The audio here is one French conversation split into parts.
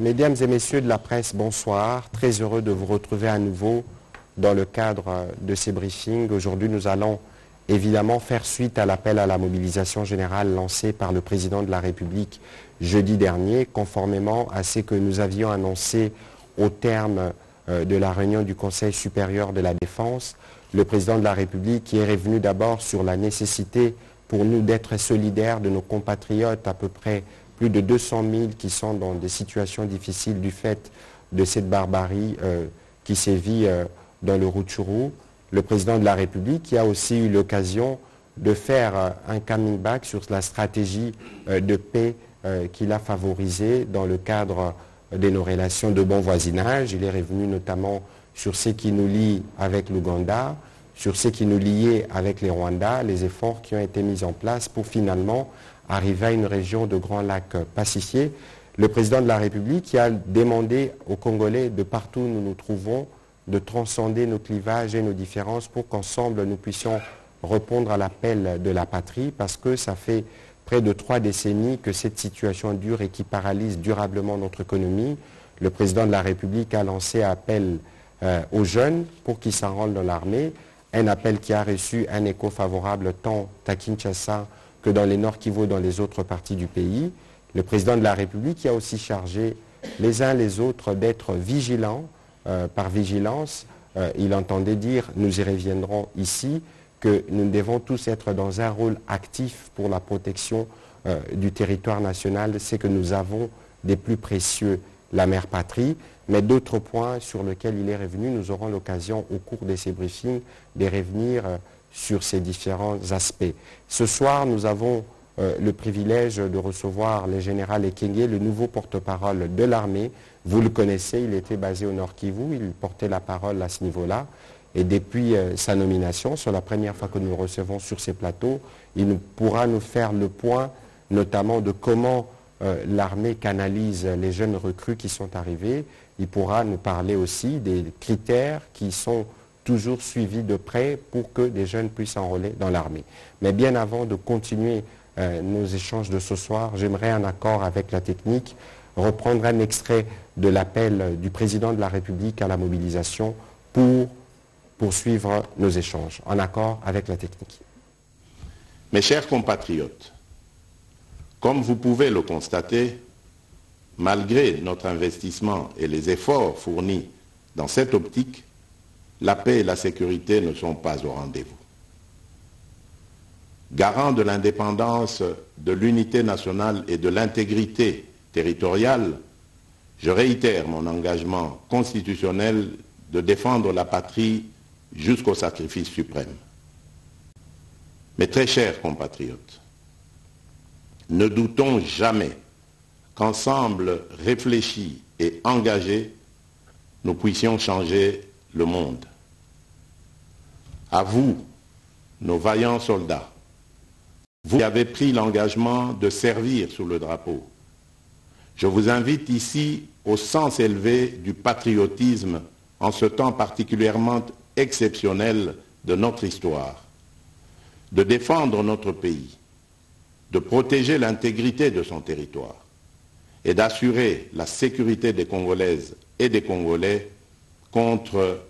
Mesdames et messieurs de la presse, bonsoir. Très heureux de vous retrouver à nouveau dans le cadre de ces briefings. Aujourd'hui, nous allons évidemment faire suite à l'appel à la mobilisation générale lancé par le président de la République jeudi dernier, conformément à ce que nous avions annoncé au terme euh, de la réunion du Conseil supérieur de la défense. Le président de la République est revenu d'abord sur la nécessité pour nous d'être solidaires de nos compatriotes à peu près plus de 200 000 qui sont dans des situations difficiles du fait de cette barbarie euh, qui sévit euh, dans le Rutshuru. Le président de la République a aussi eu l'occasion de faire euh, un coming back sur la stratégie de paix qu'il a favorisée dans le cadre de nos relations de bon voisinage. Il est revenu notamment sur ce qui nous lie avec l'Ouganda, sur ce qui nous liait avec les Rwandais, les efforts qui ont été mis en place pour finalement arriver à une région de Grand Lac pacifié. Le président de la République a demandé aux Congolais de partout où nous nous trouvons de transcender nos clivages et nos différences pour qu'ensemble nous puissions répondre à l'appel de la patrie parce que ça fait près de trois décennies que cette situation dure et qui paralyse durablement notre économie. Le président de la République a lancé un appel euh, aux jeunes pour qu'ils s'enrôlent dans l'armée, un appel qui a reçu un écho favorable tant à Kinshasa que dans les Nord Kivu dans les autres parties du pays. Le président de la République a aussi chargé les uns les autres d'être vigilants. Euh, par vigilance, euh, il entendait dire, nous y reviendrons ici, que nous devons tous être dans un rôle actif pour la protection euh, du territoire national. C'est que nous avons des plus précieux, la mère patrie. Mais d'autres points sur lesquels il est revenu, nous aurons l'occasion au cours de ces briefings de revenir sur ces différents aspects. Ce soir, nous avons euh, le privilège de recevoir le général Ekenge, le nouveau porte-parole de l'armée. Vous le connaissez, il était basé au Nord Kivu, il portait la parole à ce niveau-là. Et depuis euh, sa nomination, c'est la première fois que nous le recevons sur ces plateaux, il pourra nous faire le point notamment de comment euh, l'armée canalise les jeunes recrues qui sont arrivés. Il pourra nous parler aussi des critères qui sont toujours suivi de près pour que des jeunes puissent enrôler dans l'armée. Mais bien avant de continuer euh, nos échanges de ce soir, j'aimerais, en accord avec la technique, reprendre un extrait de l'appel du président de la République à la mobilisation pour poursuivre nos échanges, en accord avec la technique. Mes chers compatriotes, comme vous pouvez le constater, malgré notre investissement et les efforts fournis dans cette optique, la paix et la sécurité ne sont pas au rendez-vous. Garant de l'indépendance, de l'unité nationale et de l'intégrité territoriale, je réitère mon engagement constitutionnel de défendre la patrie jusqu'au sacrifice suprême. Mes très chers compatriotes, ne doutons jamais qu'ensemble réfléchis et engagés, nous puissions changer le monde. À vous, nos vaillants soldats, vous avez pris l'engagement de servir sous le drapeau, je vous invite ici au sens élevé du patriotisme en ce temps particulièrement exceptionnel de notre histoire, de défendre notre pays, de protéger l'intégrité de son territoire et d'assurer la sécurité des Congolaises et des Congolais contre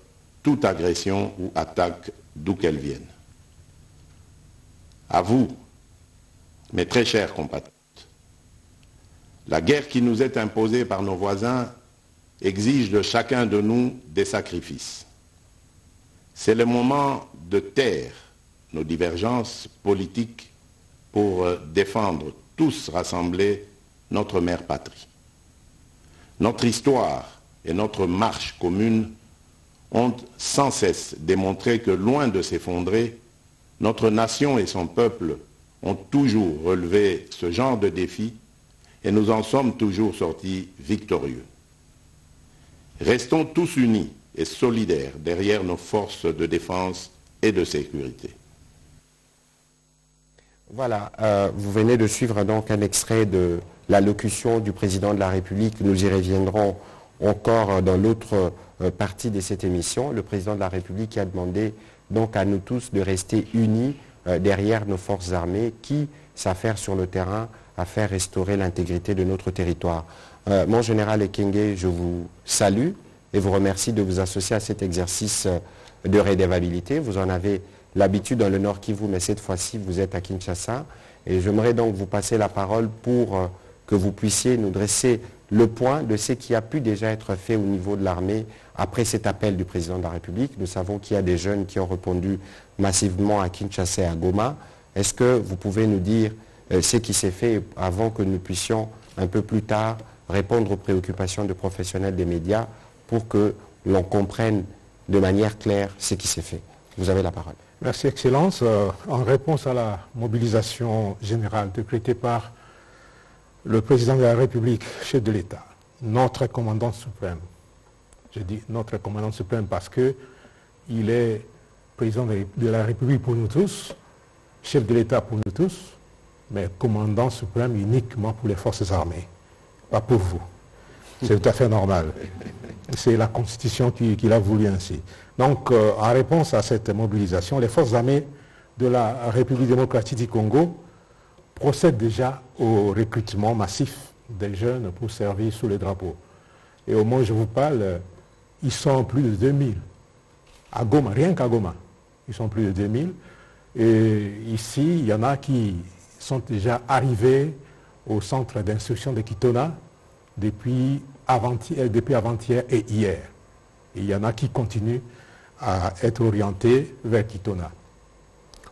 toute agression ou attaque d'où qu'elle vienne. À vous, mes très chers compatriotes, la guerre qui nous est imposée par nos voisins exige de chacun de nous des sacrifices. C'est le moment de taire nos divergences politiques pour euh, défendre tous rassemblés notre mère patrie. Notre histoire et notre marche commune ont sans cesse démontré que loin de s'effondrer, notre nation et son peuple ont toujours relevé ce genre de défi et nous en sommes toujours sortis victorieux. Restons tous unis et solidaires derrière nos forces de défense et de sécurité. Voilà, euh, vous venez de suivre donc un extrait de l'allocution du président de la République. Nous y reviendrons encore dans l'autre partie de cette émission. Le président de la République a demandé donc à nous tous de rester unis euh, derrière nos forces armées qui s'affairent sur le terrain à faire restaurer l'intégrité de notre territoire. Euh, mon général Ekenge, je vous salue et vous remercie de vous associer à cet exercice euh, de rédévabilité. Vous en avez l'habitude dans le Nord Kivu, mais cette fois-ci, vous êtes à Kinshasa. Et j'aimerais donc vous passer la parole pour euh, que vous puissiez nous dresser le point de ce qui a pu déjà être fait au niveau de l'armée après cet appel du président de la République. Nous savons qu'il y a des jeunes qui ont répondu massivement à Kinshasa et à Goma. Est-ce que vous pouvez nous dire euh, ce qui s'est fait avant que nous puissions un peu plus tard répondre aux préoccupations de professionnels des médias pour que l'on comprenne de manière claire ce qui s'est fait? Vous avez la parole. Merci Excellence. Euh, en réponse à la mobilisation générale décrétée par le président de la République, chef de l'État, notre commandant suprême, je dis notre commandant suprême parce qu'il est président de la République pour nous tous, chef de l'État pour nous tous, mais commandant suprême uniquement pour les forces armées, pas pour vous. C'est tout à fait normal. C'est la Constitution qui, l'a voulu ainsi. Donc, euh, en réponse à cette mobilisation, les forces armées de la République démocratique du Congo procèdent déjà au recrutement massif des jeunes pour servir sous les drapeaux. Et au moment où je vous parle, ils sont plus de 2000. À Goma, rien qu'à Goma, ils sont plus de 2000. Et ici, il y en a qui sont déjà arrivés au centre d'instruction de Kitona depuis avant-hier, depuis avant-hier et hier. Et il y en a qui continuent à être orientés vers Kitona.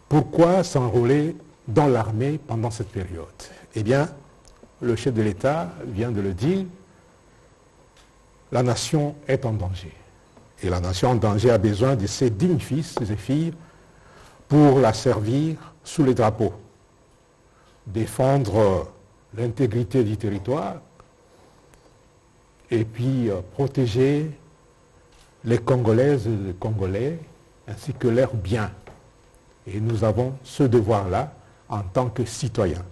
Pourquoi s'enrôler dans l'armée pendant cette période? Eh bien, le chef de l'État vient de le dire, la nation est en danger. Et la nation en danger a besoin de ses dignes fils et filles pour la servir sous les drapeaux, défendre l'intégrité du territoire et puis euh, protéger les Congolaises et les Congolais ainsi que leurs biens. Et nous avons ce devoir-là en tant que citoyens.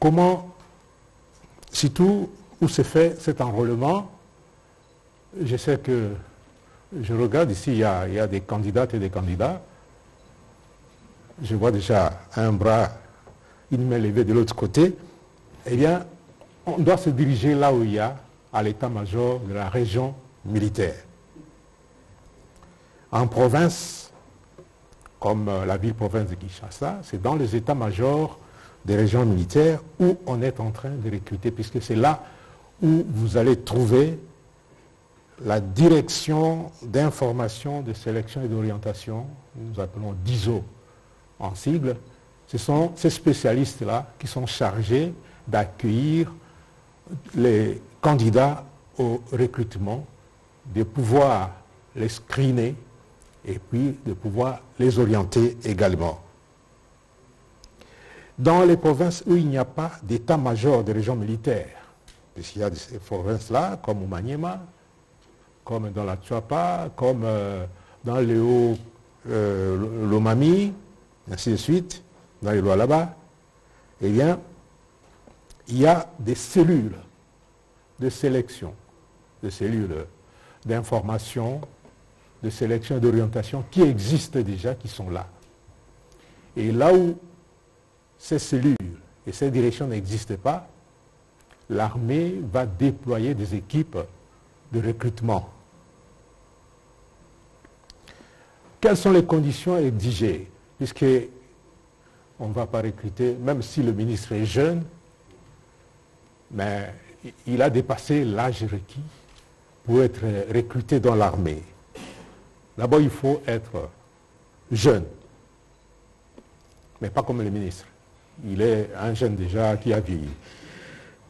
Comment, surtout, où se fait cet enrôlement Je sais que je regarde ici, il y, a, il y a des candidates et des candidats. Je vois déjà un bras, une main levée de l'autre côté. Eh bien, on doit se diriger là où il y a, à l'état-major de la région militaire. En province, comme euh, la ville-province de Kinshasa, c'est dans les états-majors des régions militaires où on est en train de recruter, puisque c'est là où vous allez trouver la direction d'information, de sélection et d'orientation, nous appelons DISO en sigle, ce sont ces spécialistes-là qui sont chargés d'accueillir les candidats au recrutement, de pouvoir les screener et puis de pouvoir les orienter également. Dans les provinces où il n'y a pas d'état-major de région militaire, puisqu'il y a ces provinces-là, comme au Maniema, comme dans la Tchapa, comme euh, dans le haut euh, l'Omami, ainsi de suite, dans les lois là-bas, eh bien, il y a des cellules de sélection, des cellules d'information, de sélection et d'orientation qui existent déjà, qui sont là. Et là où ces cellules et ces directions n'existent pas, l'armée va déployer des équipes de recrutement. Quelles sont les conditions exigées? Puisque on ne va pas recruter, même si le ministre est jeune, mais il a dépassé l'âge requis pour être recruté dans l'armée. D'abord, il faut être jeune, mais pas comme le ministre. Il est un jeune déjà qui a vieilli.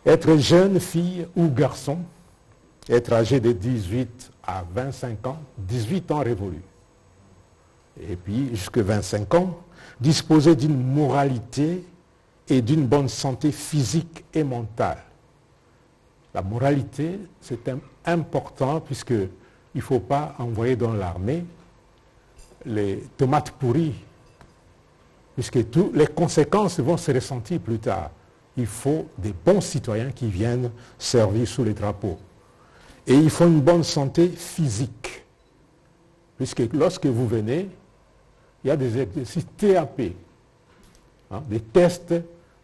Être jeune, fille ou garçon, être âgé de 18 à 25 ans, 18 ans révolus. Et puis, jusqu'à 25 ans, disposer d'une moralité et d'une bonne santé physique et mentale. La moralité, c'est important puisqu'il ne faut pas envoyer dans l'armée les tomates pourries, puisque toutes les conséquences vont se ressentir plus tard. Il faut des bons citoyens qui viennent servir sous les drapeaux. Et il faut une bonne santé physique. Puisque lorsque vous venez, il y a des exercices TAP, hein, des tests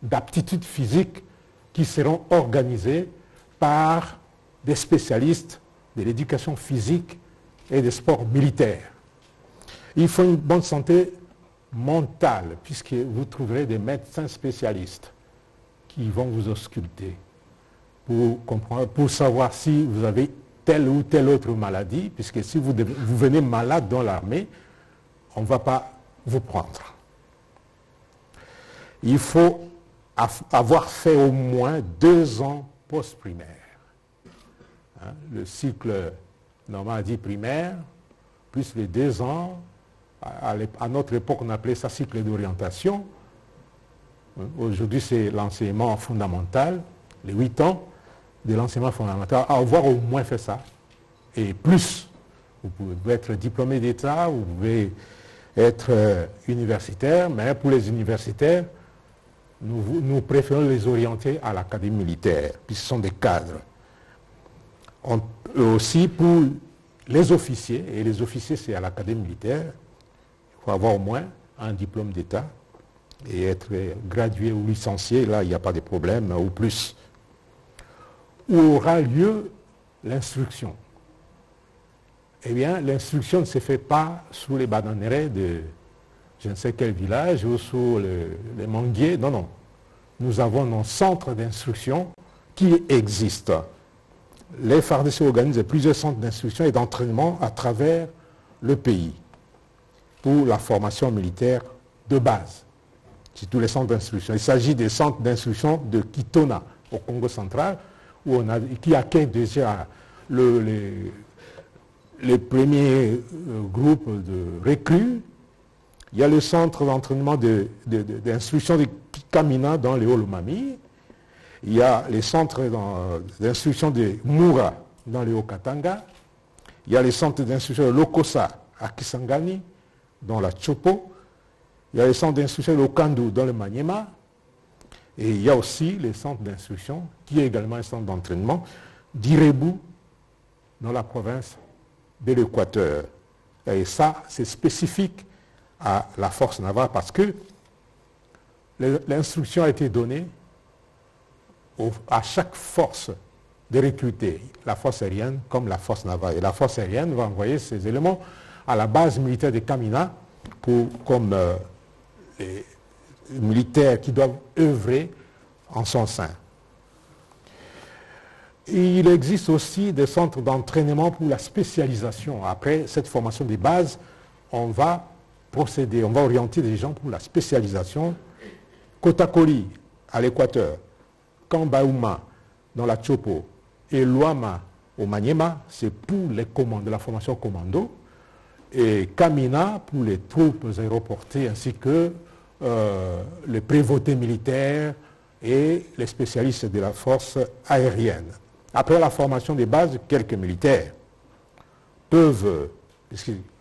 d'aptitude physique qui seront organisés par des spécialistes de l'éducation physique et des sports militaires. Il faut une bonne santé mentale, puisque vous trouverez des médecins spécialistes qui vont vous ausculter pour, comprendre, pour savoir si vous avez telle ou telle autre maladie, puisque si vous, vous venez malade dans l'armée, on ne va pas vous prendre. Il faut avoir fait au moins deux ans post-primaire. Hein, le cycle normal dit primaire, plus les deux ans, à, notre époque on appelait ça cycle d'orientation. Aujourd'hui c'est l'enseignement fondamental, les huit ans de l'enseignement fondamental, avoir au moins fait ça. Et plus, vous pouvez être diplômé d'État, vous pouvez être euh, universitaire, mais pour les universitaires, nous, préférons les orienter à l'académie militaire, puisqu'ils sont des cadres. aussi pour les officiers, et les officiers c'est à l'académie militaire, il faut avoir au moins un diplôme d'État et être gradué ou licencié, là il n'y a pas de problème, ou plus. Où aura lieu l'instruction? Eh bien, l'instruction ne se fait pas sous les bananeraies de je ne sais quel village ou sous les manguiers. Non, non. Nous avons nos centres d'instruction qui existent. Les FARDC organisent plusieurs centres d'instruction et d'entraînement à travers le pays pour la formation militaire de base. C'est tous les centres d'instruction. Il s'agit des centres d'instruction de Kitona, au Congo central, où on a, qui accueille déjà les, premiers euh, groupes de recrues il y a le centre d'entraînement d'instruction de, Kamina dans les Holomami. Il y a les centres d'instruction de Moura dans les Hauts-Katanga. Il y a les centres d'instruction de Lokosa à Kisangani, dans la Chopo. Il y a les centres d'instruction de Okandu dans le Maniema. Et il y a aussi les centres d'instruction, qui est également un centre d'entraînement, d'Irebu, dans la province de l'Équateur. Et ça, c'est spécifique à la force navale parce que l'instruction a été donnée à chaque force de recruter la force aérienne comme la force navale. Et la force aérienne va envoyer ces éléments à la base militaire de Kamina pour, comme euh, militaires qui doivent œuvrer en son sein. il existe aussi des centres d'entraînement pour la spécialisation. Après cette formation des bases, on va procéder, on va orienter des gens pour la spécialisation. Kotakoli, à l'Équateur, Kambaouma, dans la Chopo, et Luama, au Maniema, c'est pour les commandes, la formation commando, et Kamina pour les troupes aéroportées ainsi que euh, les prévôtés militaires et les spécialistes de la force aérienne. Après la formation des bases, quelques militaires peuvent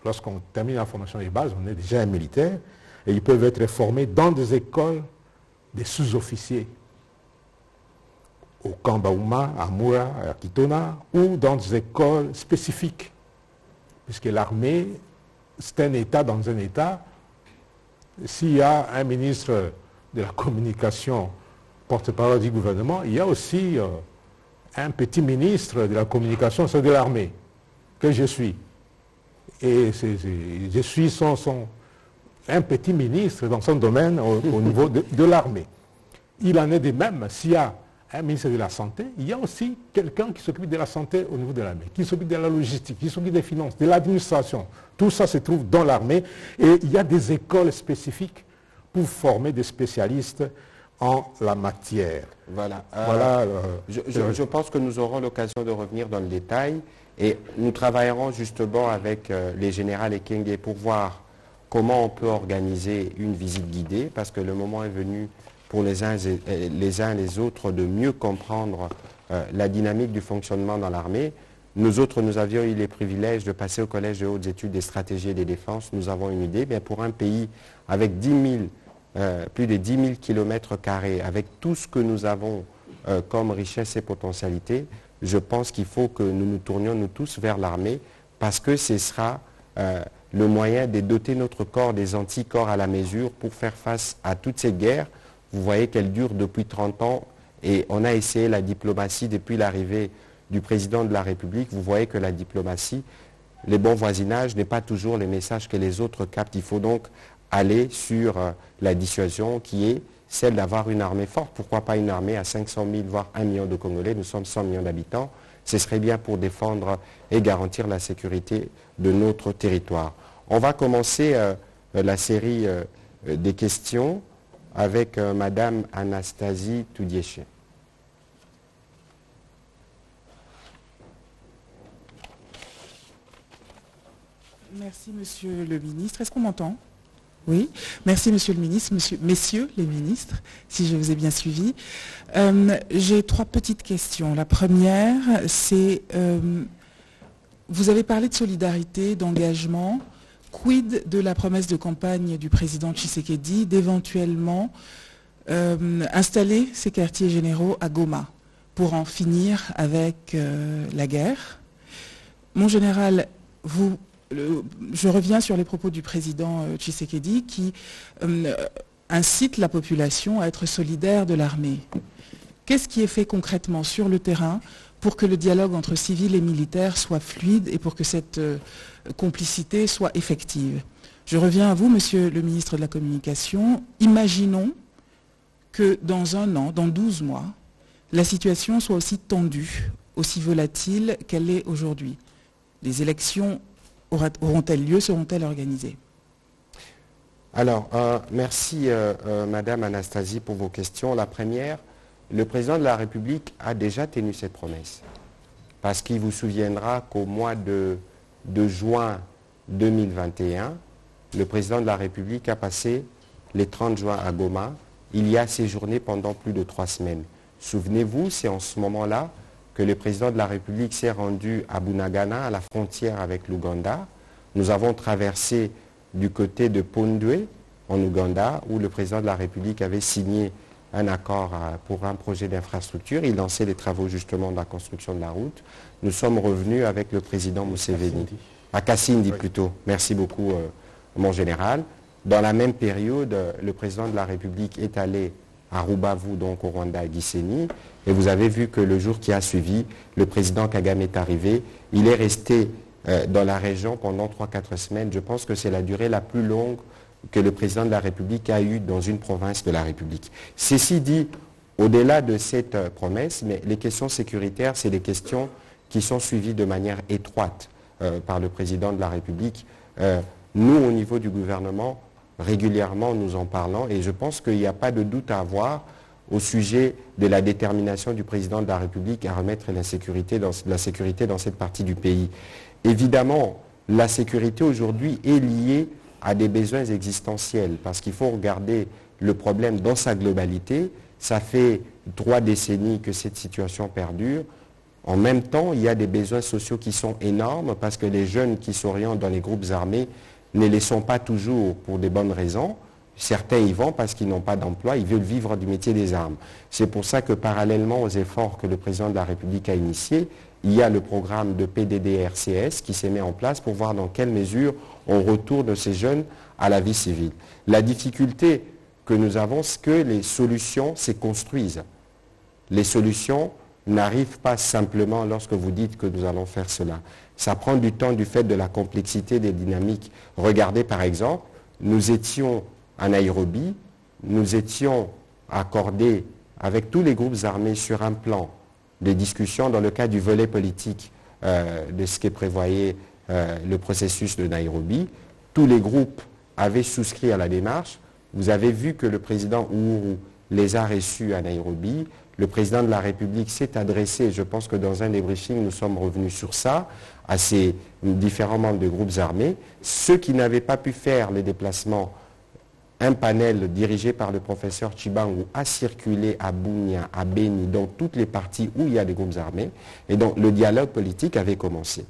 lorsqu'on termine la formation des bases, on est déjà un militaire, et ils peuvent être formés dans des écoles des sous-officiers, au Kambaouma, à Moura, à Kitona, ou dans des écoles spécifiques, puisque l'armée, c'est un État dans un État. S'il y a un ministre de la communication, porte-parole du gouvernement, il y a aussi euh, un petit ministre de la communication, c'est de l'armée, que je suis. Et je suis un petit ministre dans son domaine au, niveau de, l'armée. Il en est de même s'il y a un ministre de la Santé, il y a aussi quelqu'un qui s'occupe de la santé au niveau de l'armée, qui s'occupe de la logistique, qui s'occupe des finances, de l'administration. Tout ça se trouve dans l'armée et il y a des écoles spécifiques pour former des spécialistes en la matière. Voilà. voilà euh, je, pense que nous aurons l'occasion de revenir dans le détail. Et nous travaillerons justement avec euh, les générales et Kenge pour voir comment on peut organiser une visite guidée, parce que le moment est venu pour les uns et les, uns les autres de mieux comprendre euh, la dynamique du fonctionnement dans l'armée. Nous autres, nous avions eu les privilèges de passer au Collège de hautes études des stratégies et des défenses. Nous avons une idée. Mais pour un pays avec 10 euh, plus de 10 000 kilomètres carrés, avec tout ce que nous avons comme richesse et potentialité, je pense qu'il faut que nous nous tournions nous tous vers l'armée parce que ce sera euh, le moyen de doter notre corps des anticorps à la mesure pour faire face à toutes ces guerres vous voyez qu'elle dure depuis 30 ans et on a essayé la diplomatie depuis l'arrivée du président de la République. Vous voyez que la diplomatie, les bons voisinages n'est pas toujours les messages que les autres captent. Il faut donc aller sur euh, la dissuasion qui est celle d'avoir une armée forte. Pourquoi pas une armée à 500 000, voire 1 million de Congolais? Nous sommes 100 millions d'habitants. Ce serait bien pour défendre et garantir la sécurité de notre territoire. On va commencer euh, la série euh, des questions avec Madame Anastasie Toudiéché. Merci, Monsieur le Ministre. Est-ce qu'on m'entend? Oui. Merci, Monsieur le Ministre, Messieurs les ministres, si je vous ai bien suivi. Euh, j'ai trois petites questions. La première, c'est, euh, vous avez parlé de solidarité, d'engagement. Quid de la promesse de campagne du président Tshisekedi d'éventuellement euh, installer ces quartiers généraux à Goma pour en finir avec la guerre? Mon général, je reviens sur les propos du président euh, Tshisekedi qui euh, incite la population à être solidaire de l'armée. Qu'est-ce qui est fait concrètement sur le terrain pour que le dialogue entre civils et militaires soit fluide et pour que cette euh, complicité soit effective Je reviens à vous, Monsieur le ministre de la Communication. Imaginons que dans un an, dans 12 mois, la situation soit aussi tendue, aussi volatile qu'elle est aujourd'hui. Les élections auront-elles lieu Seront-elles organisées? Alors, euh, merci euh, Madame Anastasie pour vos questions. La première, le président de la République a déjà tenu cette promesse. Parce qu'il vous souviendra qu'au mois de, juin 2021, le président de la République a passé les 30 juin à Goma. Il y a séjourné pendant plus de trois semaines. Souvenez-vous, c'est en ce moment-là que le président de la République s'est rendu à Bunagana, à la frontière avec l'Ouganda. Nous avons traversé du côté de Pondwe, en Ouganda, où le président de la République avait signé un accord euh, pour un projet d'infrastructure. Il lançait les travaux justement de la construction de la route. Nous sommes revenus avec le président Museveni. À Kassindi plutôt. Merci beaucoup, euh, mon général. Dans la même période, le président de la République est allé à Rubavu, donc au Rwanda, à Gisenyi. Et vous avez vu que le jour qui a suivi, le président Kagame est arrivé. Il est resté euh, dans la région pendant 3-4 semaines. Je pense que c'est la durée la plus longue que le président de la République a eue dans une province de la République. Ceci dit, au-delà de cette euh, promesse, mais les questions sécuritaires, c'est des questions qui sont suivies de manière étroite euh, par le président de la République. nous, au niveau du gouvernement, régulièrement nous en parlons et je pense qu'il n'y a pas de doute à avoir au sujet de la détermination du président de la République à remettre la sécurité dans cette partie du pays. Évidemment, la sécurité aujourd'hui est liée à des besoins existentiels parce qu'il faut regarder le problème dans sa globalité. Ça fait trois décennies que cette situation perdure. En même temps, il y a des besoins sociaux qui sont énormes parce que les jeunes qui s'orientent dans les groupes armés ne les sont pas toujours pour des bonnes raisons. Certains y vont parce qu'ils n'ont pas d'emploi, ils veulent vivre du métier des armes. C'est pour ça que parallèlement aux efforts que le président de la République a initiés, il y a le programme de PDDRCS qui s'est mis en place pour voir dans quelle mesure on retourne ces jeunes à la vie civile. La difficulté que nous avons, c'est que les solutions se construisent. Les solutions n'arrivent pas simplement lorsque vous dites que nous allons faire cela. Ça prend du temps du fait de la complexité des dynamiques. Regardez par exemple, nous étions à Nairobi, nous étions accordés avec tous les groupes armés sur un plan de discussion dans le cadre du volet politique euh, de ce qui prévoyait euh, le processus de Nairobi. Tous les groupes avaient souscrit à la démarche. Vous avez vu que le président Uhuru les a reçus à Nairobi. Le président de la République s'est adressé, je pense que dans un des nous sommes revenus sur ça, à ces différents membres de groupes armés. Ceux qui n'avaient pas pu faire les déplacements, un panel dirigé par le professeur Chibangu a circulé à Bounia, à Beni, dans toutes les parties où il y a des groupes armés. Et donc le dialogue politique avait commencé.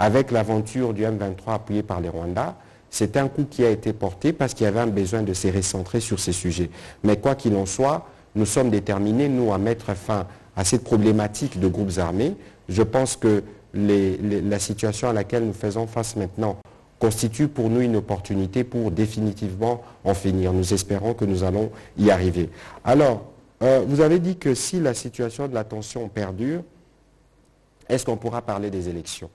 Avec l'aventure du M23 appuyé par les Rwandais, c'est un coup qui a été porté parce qu'il y avait un besoin de se recentrer sur ces sujets. Mais quoi qu'il en soit, nous sommes déterminés, nous, à mettre fin à cette problématique de groupes armés. Je pense que la situation à laquelle nous faisons face maintenant constitue pour nous une opportunité pour définitivement en finir. Nous espérons que nous allons y arriver. Alors, euh, vous avez dit que si la situation de la tension perdure, est-ce qu'on pourra parler des élections?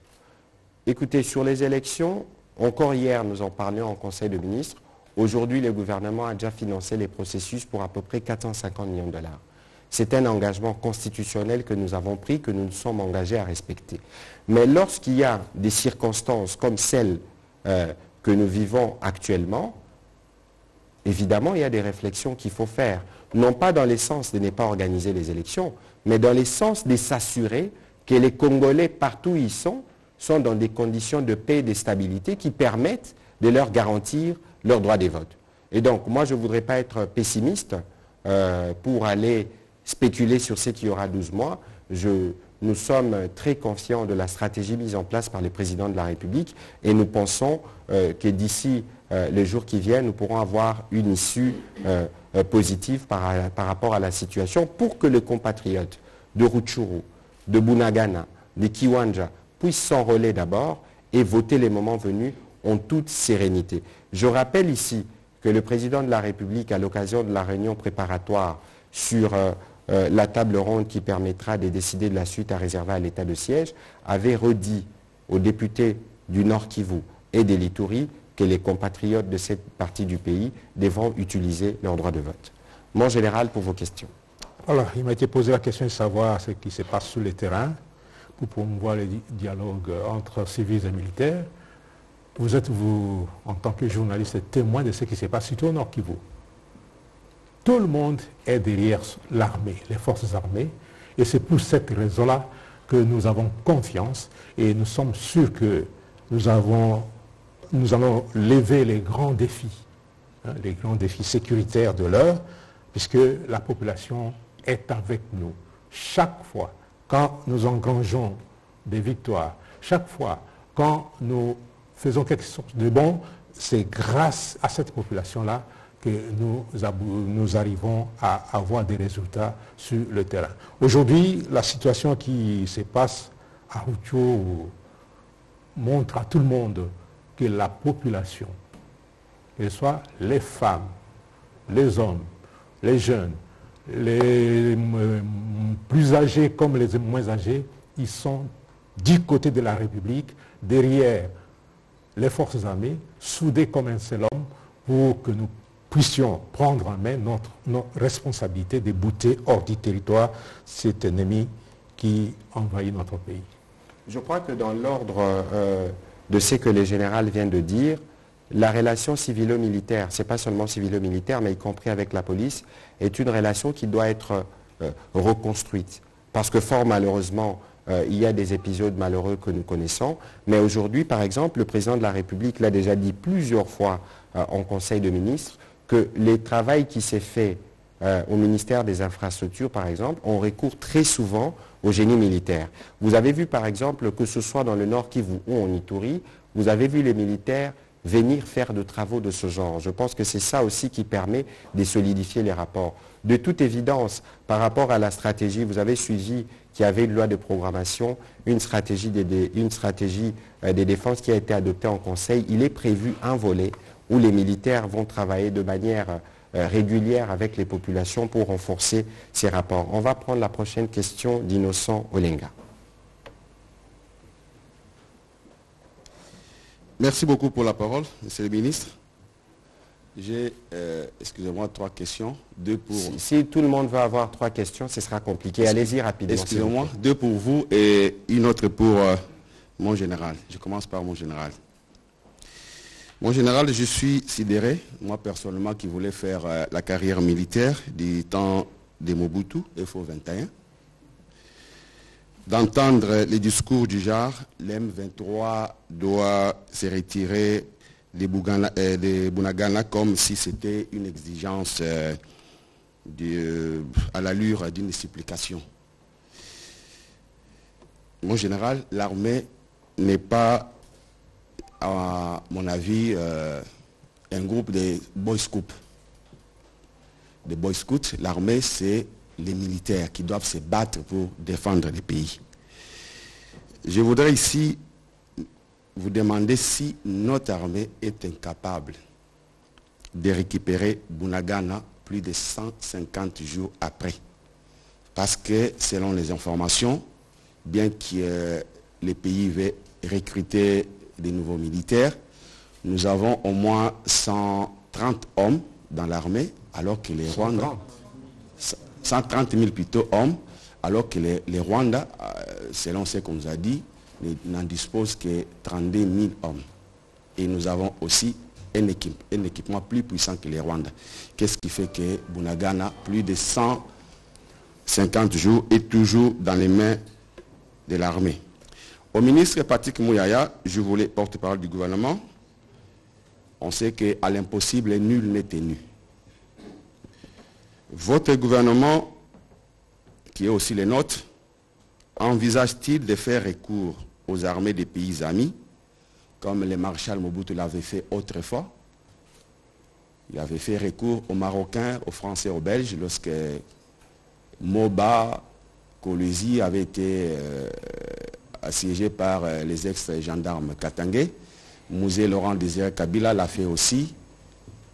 Écoutez, sur les élections, encore hier, nous en parlions en Conseil de ministres. Aujourd'hui, le gouvernement a déjà financé les processus pour à peu près 450 millions de dollars. C'est un engagement constitutionnel que nous avons pris, que nous nous sommes engagés à respecter. Mais lorsqu'il y a des circonstances comme celles euh, que nous vivons actuellement, évidemment, il y a des réflexions qu'il faut faire. Non pas dans le sens de ne pas organiser les élections, mais dans le sens de s'assurer que les Congolais, partout où ils sont, sont dans des conditions de paix et de stabilité qui permettent de leur garantir leur droit des votes. Et donc, moi, je ne voudrais pas être pessimiste euh, pour aller spéculer sur ce qui aura 12 mois. nous sommes très confiants de la stratégie mise en place par le président de la République et nous pensons euh, que d'ici euh, les jours qui viennent, nous pourrons avoir une issue positive par, rapport à la situation pour que les compatriotes de Rutshuru, de Bunagana, de Kiwanja puissent s'enrôler d'abord et voter les moments venus en toute sérénité. Je rappelle ici que le président de la République, à l'occasion de la réunion préparatoire sur euh, la table ronde qui permettra de décider de la suite à réserver à l'état de siège, avait redit aux députés du Nord Kivu et des Litouris que les compatriotes de cette partie du pays devront utiliser leur droit de vote. Mon général, pour vos questions. Alors, il m'a été posé la question de savoir ce qui se passe sur le terrain pour promouvoir le dialogue entre civils et militaires. Vous êtes, vous, en tant que journaliste, témoin de ce qui se passe surtout au Nord Kivu. Tout le monde est derrière l'armée, les forces armées. Et c'est pour cette raison-là que nous avons confiance et nous sommes sûrs que nous, avons, nous allons lever les grands défis, hein, les grands défis sécuritaires de l'heure, puisque la population est avec nous. Chaque fois, quand nous engrangeons des victoires, chaque fois, quand nous faisons quelque chose de bon, c'est grâce à cette population-là que nous, arrivons à avoir des résultats sur le terrain. Aujourd'hui, la situation qui se passe à Roucho montre à tout le monde que la population, que ce soit les femmes, les hommes, les jeunes, les euh, plus âgés comme les moins âgés, ils sont du côté de la République, derrière les forces armées, soudés comme un seul homme, pour que nous puissions prendre en main notre, responsabilité de bouter hors du territoire cet ennemi qui envahit notre pays. Je crois que dans l'ordre euh, de ce que les générales viennent de dire, la relation civilo-militaire, ce n'est pas seulement civilo-militaire, mais y compris avec la police, est une relation qui doit être euh, reconstruite. Parce que fort malheureusement, euh, il y a des épisodes malheureux que nous connaissons. Mais aujourd'hui, par exemple, le président de la République l'a déjà dit plusieurs fois en Conseil de ministres, que le travail qui s'est fait euh, au ministère des Infrastructures, par exemple, on recourt très souvent au génie militaire. Vous avez vu, par exemple, que ce soit dans le Nord Kivu ou en Ituri, vous avez vu les militaires venir faire de travaux de ce genre. Je pense que c'est ça aussi qui permet de solidifier les rapports. De toute évidence, par rapport à la stratégie, vous avez suivi qu'il y avait une loi de programmation, une stratégie, stratégie euh, des défenses qui a été adoptée en Conseil. Il est prévu un volet où les militaires vont travailler de manière euh, régulière avec les populations pour renforcer ces rapports. On va prendre la prochaine question d'Innocent Olenga. Merci beaucoup pour la parole, Monsieur le ministre. J'ai, euh, excusez-moi, trois questions. Deux pour... Si, tout le monde veut avoir trois questions, ce sera compliqué. Allez-y rapidement. Excusez-moi, deux pour vous et une autre pour euh, mon général. Je commence par mon général. Mon général, je suis sidéré, moi personnellement qui voulais faire euh, la carrière militaire du temps de Mobutu, FO 21, d'entendre les discours du genre, l'M23 doit se retirer des, euh, Bunagana comme si c'était une exigence euh, à l'allure d'une supplication. Mon général, l'armée n'est pas à mon avis, euh, un groupe de Boy Scouts. Boy Scouts, l'armée, c'est les militaires qui doivent se battre pour défendre les pays. Je voudrais ici vous demandez si notre armée est incapable de récupérer Bunagana plus de 150 jours après. Parce que selon les informations, bien que les pays veulent recruter des nouveaux militaires, nous avons au moins 130 hommes dans l'armée, alors que les Rwandais... 130 000 plutôt hommes, alors que les, Rwandais, euh, selon ce qu'on nous a dit, n'en disposent que 32 000 hommes. Et nous avons aussi un, équipement plus puissant que les Rwandais. Qu'est-ce qui fait que Bunagana, plus de 150 jours, est toujours dans les mains de l'armée? Au ministre Patrick Mouyaya, je voulais porte-parole du gouvernement, on sait qu'à l'impossible, nul n'est tenu. Votre gouvernement, qui est aussi le nôtre, envisage-t-il de faire recours aux armées des pays amis, comme le maréchal Mobutu l'avait fait autrefois? Il avait fait recours aux Marocains, aux Français, aux Belges, lorsque Moba, Kolesi avait été euh, assiégé par euh, les ex-gendarmes katangais. Mouzé Laurent Désiré Kabila l'a fait aussi,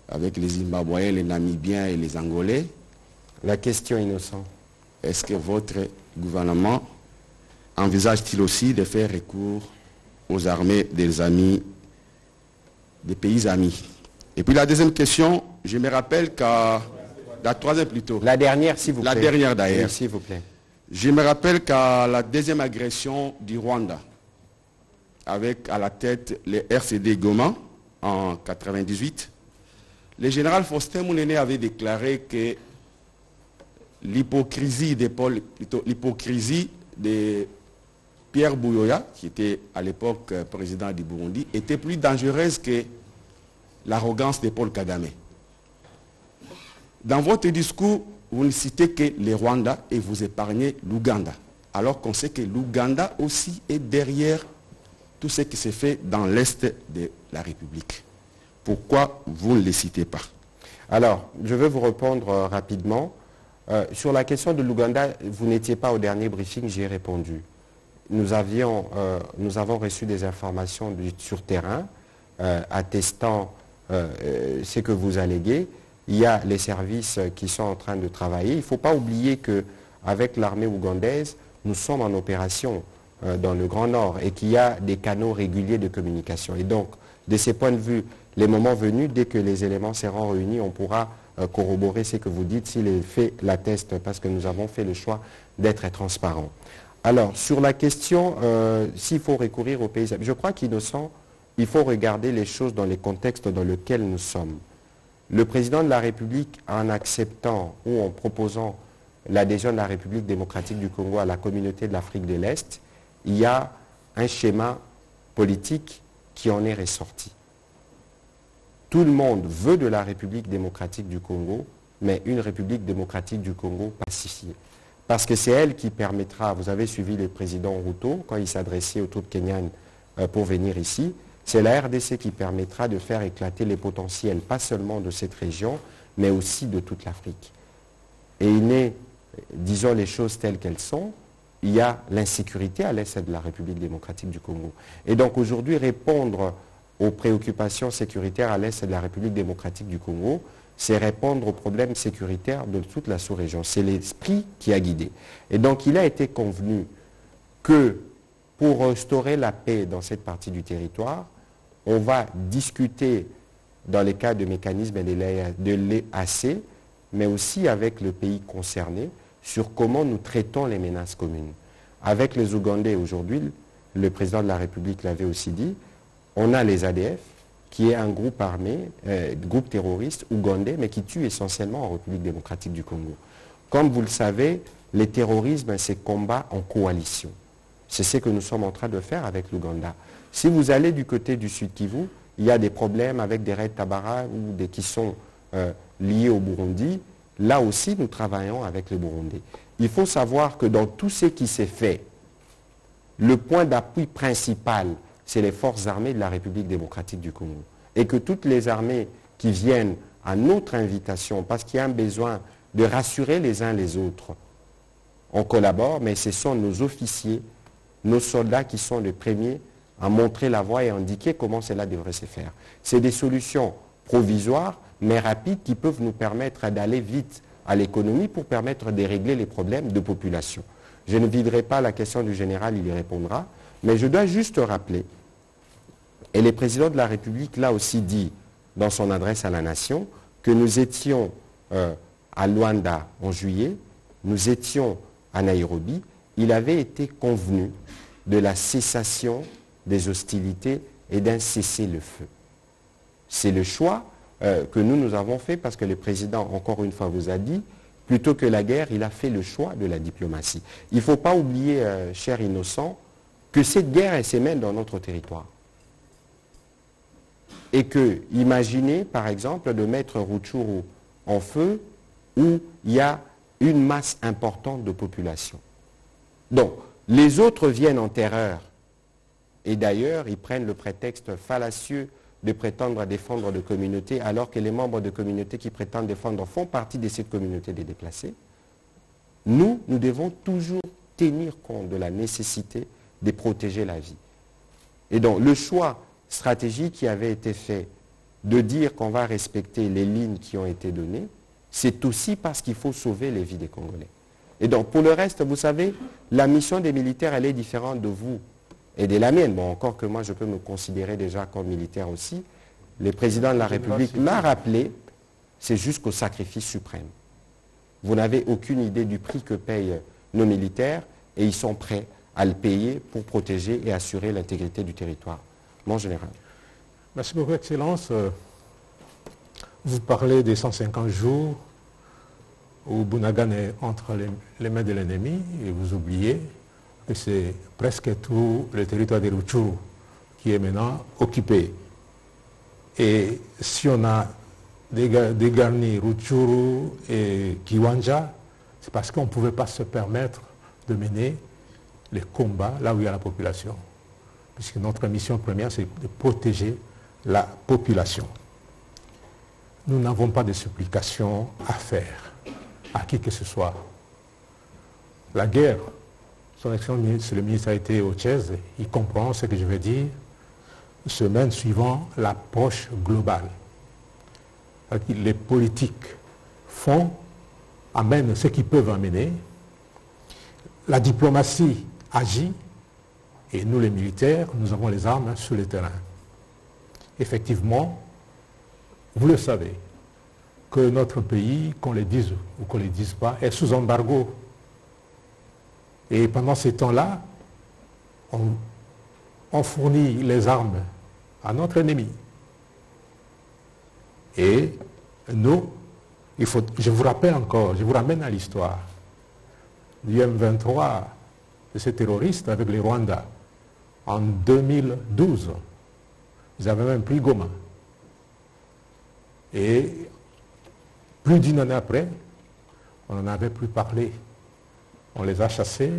avec les Zimbabwéens, les Namibiens et les Angolais. La question innocente. Est-ce que votre gouvernement envisage-t-il aussi de faire recours aux armées des amis, des pays amis? Et puis la deuxième question, je me rappelle qu'à la troisième plutôt. La dernière, s'il vous La plaît. dernière d'ailleurs. Oui, s'il vous plaît. Je me rappelle qu'à la deuxième agression du Rwanda, avec à la tête le RCD Goma en 98, le général Faustin Mounene avait déclaré que l'hypocrisie de Paul, plutôt l'hypocrisie de Pierre Bouyoya, qui était à l'époque euh, président du Burundi, était plus dangereuse que l'arrogance de Paul Kagame. Dans votre discours, vous ne citez que les Rwandais et vous épargnez l'Ouganda. Alors qu'on sait que l'Ouganda aussi est derrière tout ce qui s'est fait dans l'Est de la République. Pourquoi vous ne les citez pas? Alors, je veux vous répondre euh, rapidement. Euh, sur la question de l'Ouganda, vous n'étiez pas au dernier briefing, j'y ai répondu. Euh, nous avons reçu des informations sur terrain euh, attestant ce que vous alléguez. Il y a les services qui sont en train de travailler. Il ne faut pas oublier qu'avec l'armée ougandaise, nous sommes en opération dans le Grand Nord et qu'il y a des canaux réguliers de communication. Et donc, de ces points de vue, les moments venus, dès que les éléments seront réunis, on pourra corroborer ce que vous dites si les faits l'attestent, parce que nous avons fait le choix d'être transparents. Alors, sur la question euh, s'il faut recourir aux pays, je crois qu'innocent, il faut regarder les choses dans les contextes dans lesquels nous sommes. Le président de la République, en acceptant ou en proposant l'adhésion de la République démocratique du Congo à la communauté de l'Afrique de l'Est, il y a un schéma politique qui en est ressorti. Tout le monde veut de la République démocratique du Congo, mais une République démocratique du Congo pacifiée. Parce que c'est elle qui permettra, vous avez suivi le président Ruto quand il s'adressait aux troupes kenyanes euh, pour venir ici, c'est la RDC qui permettra de faire éclater les potentiels, pas seulement de cette région, mais aussi de toute l'Afrique. Et il est, disons les choses telles qu'elles sont, il y a l'insécurité à l'est de la République démocratique du Congo. Et donc aujourd'hui, répondre aux préoccupations sécuritaires à l'est de la République démocratique du Congo, c'est répondre aux problèmes sécuritaires de toute la sous-région. C'est l'esprit qui a guidé. Et donc il a été convenu que pour restaurer la paix dans cette partie du territoire, on va discuter dans les cas de mécanismes de l'EAC, mais aussi avec le pays concerné, sur comment nous traitons les menaces communes. Avec les Ougandais aujourd'hui, le président de la République l'avait aussi dit, on a les ADF, qui est un groupe armé, euh, groupe terroriste ougandais, mais qui tue essentiellement en République démocratique du Congo. Comme vous le savez, les terrorismes, c'est combat en coalition. C'est ce que nous sommes en train de faire avec l'Ouganda. Si vous allez du côté du Sud Kivu, il y a des problèmes avec des raids Tabara ou qui sont euh, liés au Burundi. Là aussi, nous travaillons avec le Burundi. Il faut savoir que dans tout ce qui s'est fait, le point d'appui principal, c'est les forces armées de la République démocratique du Congo. Et que toutes les armées qui viennent à notre invitation, parce qu'il y a un besoin de rassurer les uns les autres, on collabore, mais ce sont nos officiers, nos soldats qui sont les premiers a montré la voie et indiqué comment cela devrait se faire. C'est des solutions provisoires, mais rapides, qui peuvent nous permettre d'aller vite à l'économie pour permettre de régler les problèmes de population. Je ne viderai pas la question du général, il y répondra, mais je dois juste rappeler, et le président de la République l'a aussi dit dans son adresse à la nation, que nous étions euh, à Luanda en juillet, nous étions à Nairobi, il avait été convenu de la cessation des hostilités et d'un cessez-le-feu. C'est le choix euh, que nous, nous avons fait parce que le président, encore une fois, vous a dit, plutôt que la guerre, il a fait le choix de la diplomatie. Il ne faut pas oublier, euh, cher innocent, que cette guerre, elle s'émène dans notre territoire. Et que, imaginez, par exemple, de mettre Rutshuru en feu où il y a une masse importante de population. Donc, les autres viennent en terreur et d'ailleurs, ils prennent le prétexte fallacieux de prétendre défendre des communautés, alors que les membres de communautés qui prétendent défendre font partie de cette communauté des déplacés. Nous, nous devons toujours tenir compte de la nécessité de protéger la vie. Et donc, le choix stratégique qui avait été fait de dire qu'on va respecter les lignes qui ont été données, c'est aussi parce qu'il faut sauver les vies des Congolais. Et donc, pour le reste, vous savez, la mission des militaires, elle est différente de vous, et de la mienne. Bon, encore que moi, je peux me considérer déjà comme militaire aussi. Le président de la République l'a rappelé, c'est jusqu'au sacrifice suprême. Vous n'avez aucune idée du prix que payent nos militaires et ils sont prêts à le payer pour protéger et assurer l'intégrité du territoire. Mon général. Merci beaucoup, Excellence. Euh, vous parlez des 150 jours où Bounagan est entre les mains de l'ennemi et vous oubliez que c'est presque tout le territoire de Rutshuru qui est maintenant occupé. Et si on a dégarni Rutshuru et Kiwanja, c'est parce qu'on ne pouvait pas se permettre de mener les combats là où il y a la population. Puisque notre mission première, c'est de protéger la population. Nous n'avons pas de supplications à faire à qui que ce soit. La guerre son excellence, le ministre a été au Tchèze, il comprend ce que je veux dire, semaine suivant l'approche globale. Les politiques font, amènent ce qu'ils peuvent amener, la diplomatie agit, et nous les militaires, nous avons les armes sur le terrain. Effectivement, vous le savez, que notre pays, qu'on le dise ou qu'on ne le dise pas, est sous embargo et pendant ces temps-là, on, fournit les armes à notre ennemi. Et nous, il faut, je vous rappelle encore, je vous ramène à l'histoire du M23, de ces terroristes avec les Rwandais, en 2012. Ils avaient même pris Goma. Et plus d'une année après, on n'en avait plus parlé. On les a chassés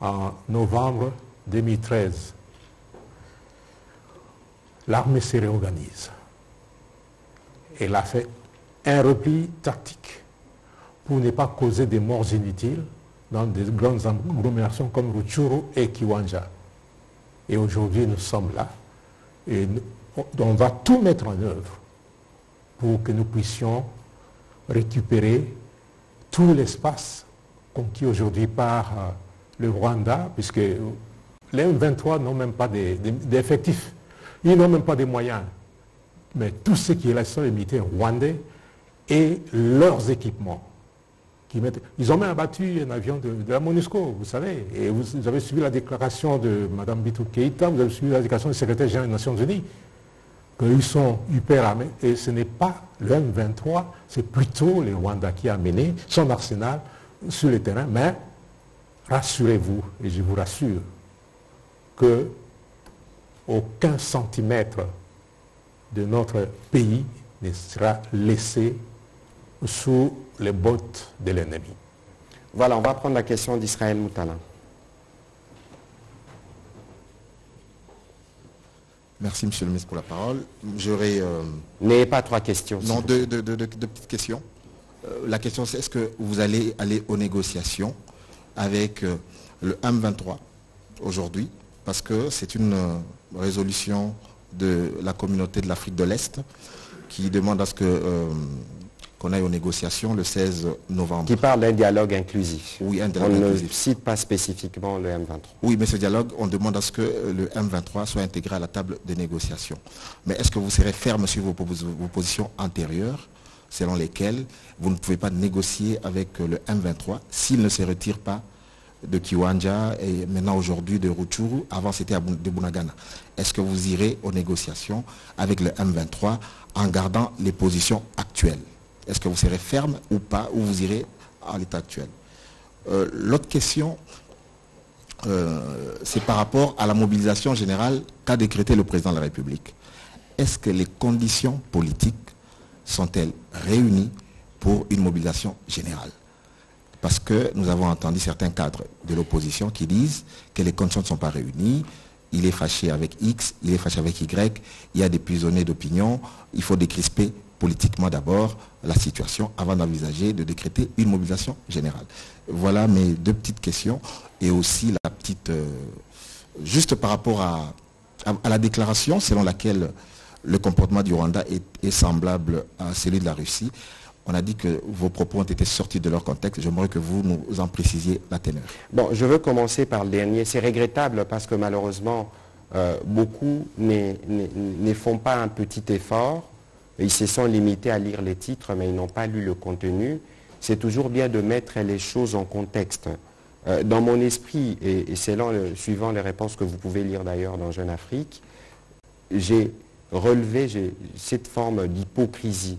en novembre 2013. L'armée se réorganise. Elle a fait un repli tactique pour ne pas causer des morts inutiles dans des grandes agglomérations comme Rutshuru et Kiwanja. Et aujourd'hui, nous sommes là et on va tout mettre en œuvre pour que nous puissions récupérer tout l'espace conquis aujourd'hui par euh, le Rwanda, puisque les M23 n'ont même pas d'effectifs. Ils n'ont même pas de moyens. Mais tout ce qui est sont les militaires rwandais et leurs équipements. Ils ont même abattu un avion de, la MONUSCO, vous savez. Et vous, avez suivi la déclaration de Mme Bitou Keïta, vous avez suivi la déclaration du secrétaire général des Nations Unies, qu'ils sont hyper armés. Et ce n'est pas le M23, c'est plutôt le Rwanda qui a mené son arsenal sur le terrain, mais rassurez-vous, et je vous rassure, que aucun centimètre de notre pays ne sera laissé sous les bottes de l'ennemi. Voilà, on va prendre la question d'Israël Moutala. Merci, Monsieur le ministre, pour la parole. J'aurais... Euh, N'ayez pas trois questions. Non, deux, petites questions. Euh, la question, c'est est-ce que vous allez aller aux négociations avec euh, le M23 aujourd'hui? Parce que c'est une euh, résolution de la communauté de l'Afrique de l'Est qui demande à ce que euh, qu'on aille aux négociations le 16 novembre. Qui parle d'un dialogue inclusif. Oui, un On dialogue ne inclusif. cite pas spécifiquement le M23. Oui, mais ce dialogue, on demande à ce que le M23 soit intégré à la table des négociations. Mais est-ce que vous serez ferme sur vos, positions antérieures, selon lesquelles vous ne pouvez pas négocier avec le M23 s'il ne se retire pas de Kiwanja et maintenant aujourd'hui de Rutshuru, avant c'était de Bunagana. Est-ce que vous irez aux négociations avec le M23 en gardant les positions actuelles? Est-ce que vous serez ferme ou pas, ou vous irez à l'état actuel Euh, L'autre question, euh, c'est par rapport à la mobilisation générale qu'a décrété le président de la République. Est-ce que les conditions politiques sont-elles réunies pour une mobilisation générale? Parce que nous avons entendu certains cadres de l'opposition qui disent que les conditions ne sont pas réunies, il est fâché avec X, il est fâché avec Y, il y a des prisonniers d'opinion, il faut décrisper politiquement d'abord la situation avant d'envisager de décréter une mobilisation générale. Voilà mes deux petites questions et aussi la petite... euh, juste par rapport à, à- la déclaration selon laquelle le comportement du Rwanda est, semblable à celui de la Russie. On a dit que vos propos ont été sortis de leur contexte. J'aimerais que vous nous en précisiez la teneur. Bon, je veux commencer par le dernier. C'est regrettable parce que malheureusement, euh, beaucoup ne font pas un petit effort. Ils se sont limités à lire les titres, mais ils n'ont pas lu le contenu. C'est toujours bien de mettre les choses en contexte. Euh, dans mon esprit, et, le- suivant les réponses que vous pouvez lire d'ailleurs dans Jeune Afrique, j'ai relevé cette forme d'hypocrisie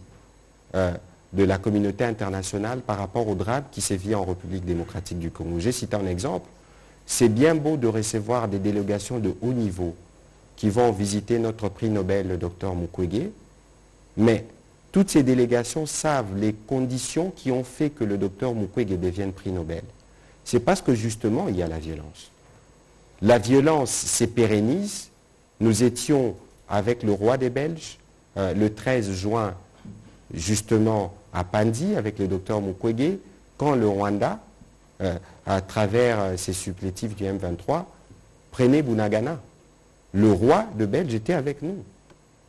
euh, de la communauté internationale par rapport au drame qui vu en République démocratique du Congo. J'ai cité un exemple. C'est bien beau de recevoir des délégations de haut niveau qui vont visiter notre prix Nobel, le docteur Mukwege, mais toutes ces délégations savent les conditions qui ont fait que le docteur Mukwege devienne prix Nobel. C'est parce que justement, il y a la violence. La violence s'est pérennise. Nous étions avec le roi des Belges euh, le 13 juin, justement à Pandi, avec le docteur Mukwege, quand le Rwanda, euh, à travers euh, ses supplétifs du M23, prenait Bunagana. Le roi de Belge était avec nous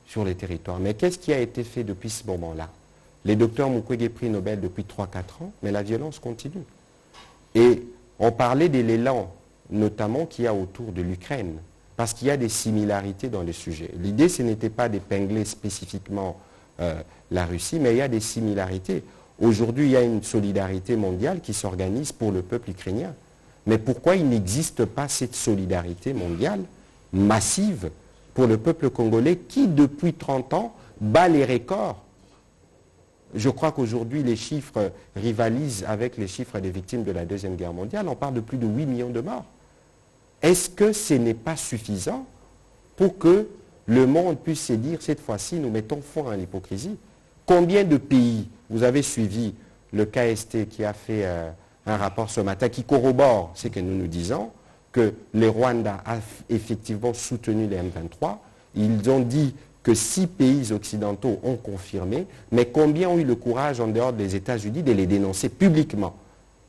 sur les territoires. Mais qu'est-ce qui a été fait depuis ce moment-là? Les docteurs Mukwege prix Nobel depuis 3-4 ans, mais la violence continue. Et on parlait de l'élan, notamment qu'il y a autour de l'Ukraine, parce qu'il y a des similarités dans les sujets. L'idée, ce n'était pas d'épingler spécifiquement euh, la Russie, mais il y a des similarités. Aujourd'hui, il y a une solidarité mondiale qui s'organise pour le peuple ukrainien. Mais pourquoi il n'existe pas cette solidarité mondiale massive pour le peuple congolais qui, depuis 30 ans, bat les records je crois qu'aujourd'hui, les chiffres rivalisent avec les chiffres des victimes de la Deuxième Guerre mondiale. On parle de plus de 8 millions de morts. Est-ce que ce n'est pas suffisant pour que le monde puisse se dire, cette fois-ci, nous mettons fin à l'hypocrisie? Combien de pays, vous avez suivi le KST qui a fait euh, un rapport ce matin, qui corrobore ce que nous nous disons, que le Rwanda a effectivement soutenu les M23. Ils ont dit que six pays occidentaux ont confirmé, mais combien ont eu le courage en dehors des États-Unis de les dénoncer publiquement?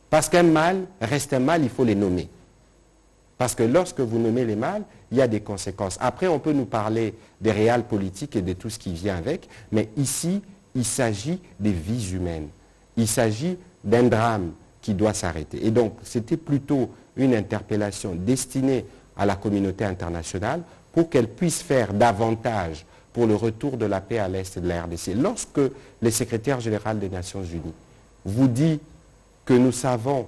Parce qu'un mal reste un mal, il faut les nommer. Parce que lorsque vous nommez les mâles, il y a des conséquences. Après, on peut nous parler des réels politiques et de tout ce qui vient avec, mais ici, il s'agit des vies humaines. Il s'agit d'un drame qui doit s'arrêter. Et donc, c'était plutôt une interpellation destinée à la communauté internationale pour qu'elle puisse faire davantage pour le retour de la paix à l'est de la RDC. Lorsque le secrétaire général des Nations Unies vous dit que nous savons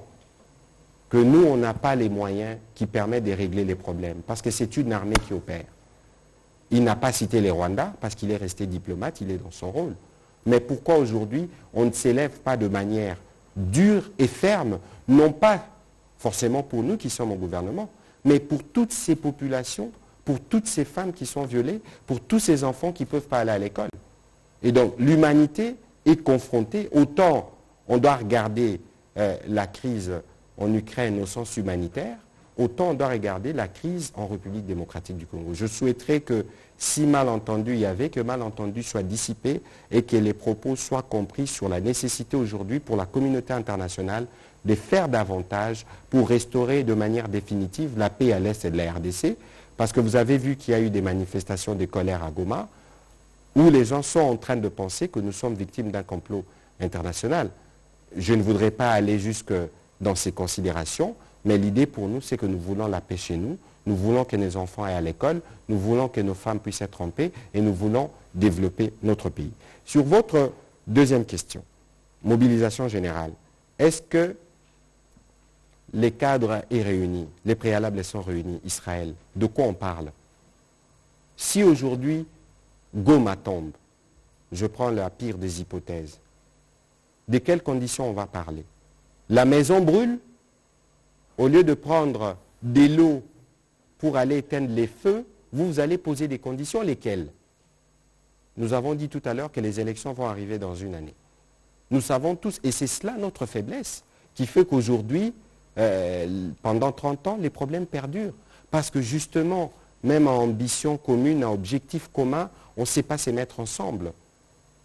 que nous, on n'a pas les moyens qui permettent de régler les problèmes, parce que c'est une armée qui opère. Il n'a pas cité les Rwandais, parce qu'il est resté diplomate, il est dans son rôle. Mais pourquoi aujourd'hui on ne s'élève pas de manière dure et ferme, non pas forcément pour nous qui sommes au gouvernement, mais pour toutes ces populations, pour toutes ces femmes qui sont violées, pour tous ces enfants qui ne peuvent pas aller à l'école. Et donc l'humanité est confrontée, autant on doit regarder euh, la crise en Ukraine au sens humanitaire, autant on doit regarder la crise en République démocratique du Congo. Je souhaiterais que si malentendu il y avait, que malentendu soit dissipé et que les propos soient compris sur la nécessité aujourd'hui pour la communauté internationale de faire davantage pour restaurer de manière définitive la paix à l'est de la RDC. Parce que vous avez vu qu'il y a eu des manifestations de colère à Goma où les gens sont en train de penser que nous sommes victimes d'un complot international. Je ne voudrais pas aller jusque dans ces considérations, mais l'idée pour nous, c'est que nous voulons la paix chez nous, nous voulons que nos enfants aillent à l'école, nous voulons que nos femmes puissent être en paix et nous voulons développer notre pays. Sur votre deuxième question, mobilisation générale, est-ce que les cadres sont réunis, les préalables sont réunis, Israël, de quoi on parle? Si aujourd'hui Goma tombe, je prends la pire des hypothèses, de quelles conditions on va parler? La maison brûle? Au lieu de prendre des lots pour aller éteindre les feux, vous allez poser des conditions, lesquelles? Nous avons dit tout à l'heure que les élections vont arriver dans une année. Nous savons tous, et c'est cela notre faiblesse, qui fait qu'aujourd'hui, euh, pendant 30 ans, les problèmes perdurent. Parce que justement, même en ambition commune, en objectif commun, on ne sait pas se mettre ensemble.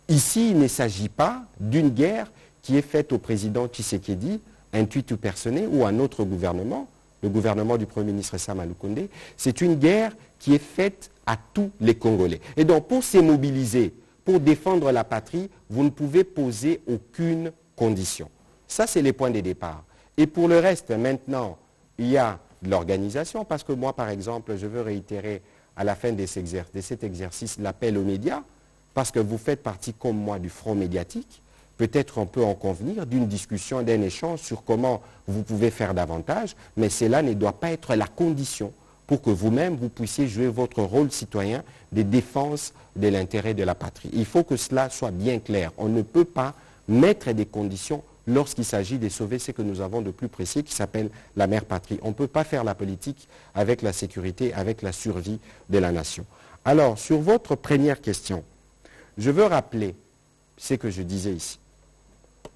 Ici, il ne s'agit pas d'une guerre qui est faite au président Tshisekedi, intuite ou personné, ou à un autre gouvernement, le gouvernement du Premier ministre Sam Alukonde. C'est une guerre qui est faite à tous les Congolais. Et donc, pour se mobiliser, pour défendre la patrie, vous ne pouvez poser aucune condition. Ça, c'est les points de départ. Et pour le reste, maintenant, il y a l'organisation, parce que moi, par exemple, je veux réitérer à la fin de, cet exercice l'appel aux médias, parce que vous faites partie, comme moi, du front médiatique. Peut-être on peut en convenir d'une discussion, d'un échange sur comment vous pouvez faire davantage, mais cela ne doit pas être la condition pour que vous-même, vous puissiez jouer votre rôle citoyen de défense de l'intérêt de la patrie. Il faut que cela soit bien clair. On ne peut pas mettre des conditions lorsqu'il s'agit de sauver ce que nous avons de plus précis qui s'appelle la mère patrie. On ne peut pas faire la politique avec la sécurité, avec la survie de la nation. Alors, sur votre première question, je veux rappeler ce que je disais ici.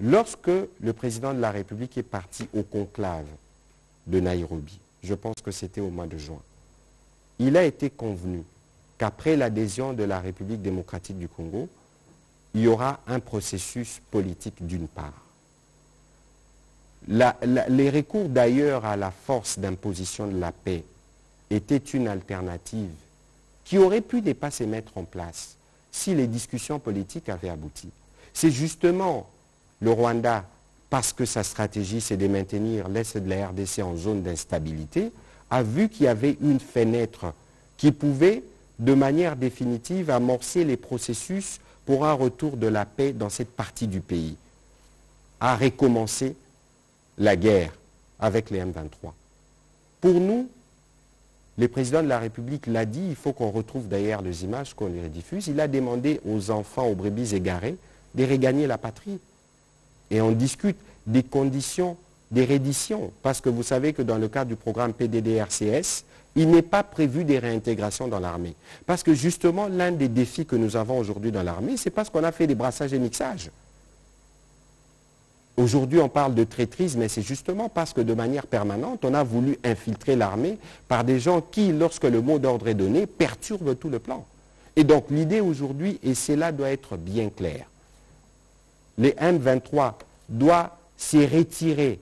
Lorsque le président de la République est parti au conclave de Nairobi, je pense que c'était au mois de juin, il a été convenu qu'après l'adhésion de la République démocratique du Congo, il y aura un processus politique d'une part les recours d'ailleurs à la force d'imposition de la paix étaient une alternative qui aurait pu pas se mettre en place si les discussions politiques avaient abouti. C'est justement le Rwanda, parce que sa stratégie c'est de maintenir l'Est de la RDC en zone d'instabilité, a vu qu'il y avait une fenêtre qui pouvait de manière définitive amorcer les processus pour un retour de la paix dans cette partie du pays, a recommencé la guerre avec les M23. Pour nous, le président de la République l'a dit, il faut qu'on retrouve d'ailleurs les images qu'on les diffuse, il a demandé aux enfants, aux brebis égarés, de regagner la patrie. Et on discute des conditions des redditions, parce que vous savez que dans le cadre du programme PDDRCS, il n'est pas prévu des réintégrations dans l'armée. Parce que justement, l'un des défis que nous avons aujourd'hui dans l'armée, c'est parce qu'on a fait des brassages et mixages. Aujourd'hui, on parle de traîtrise, mais c'est justement parce que de manière permanente, on a voulu infiltrer l'armée par des gens qui, lorsque le mot d'ordre est donné, perturbent tout le plan. Et donc l'idée aujourd'hui, et cela doit être bien clair, les M23 doivent se retirer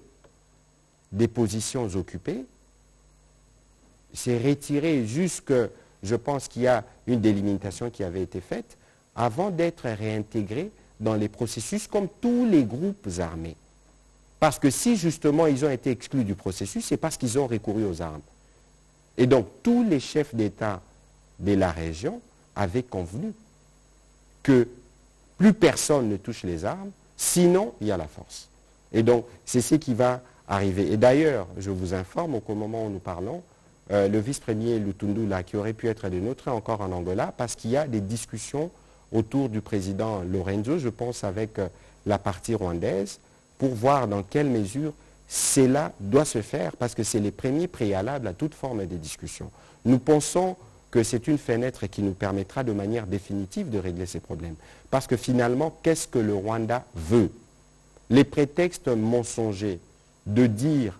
des positions occupées, se retirer jusque, je pense qu'il y a une délimitation qui avait été faite, avant d'être réintégrés dans les processus comme tous les groupes armés. Parce que si justement ils ont été exclus du processus, c'est parce qu'ils ont recouru aux armes. Et donc tous les chefs d'État de la région avaient convenu que plus personne ne touche les armes, sinon il y a la force. Et donc c'est ce qui va arriver. Et d'ailleurs, je vous informe qu'au moment où nous parlons, euh, le vice-premier Lutundu, qui aurait pu être de nôtres, encore en Angola, parce qu'il y a des discussions autour du président Lorenzo, je pense avec euh, la partie rwandaise, pour voir dans quelle mesure cela doit se faire, parce que c'est les premiers préalables à toute forme de discussion. Nous pensons que c'est une fenêtre qui nous permettra de manière définitive de régler ces problèmes. Parce que finalement, qu'est-ce que le Rwanda veut? Les prétextes mensongers de dire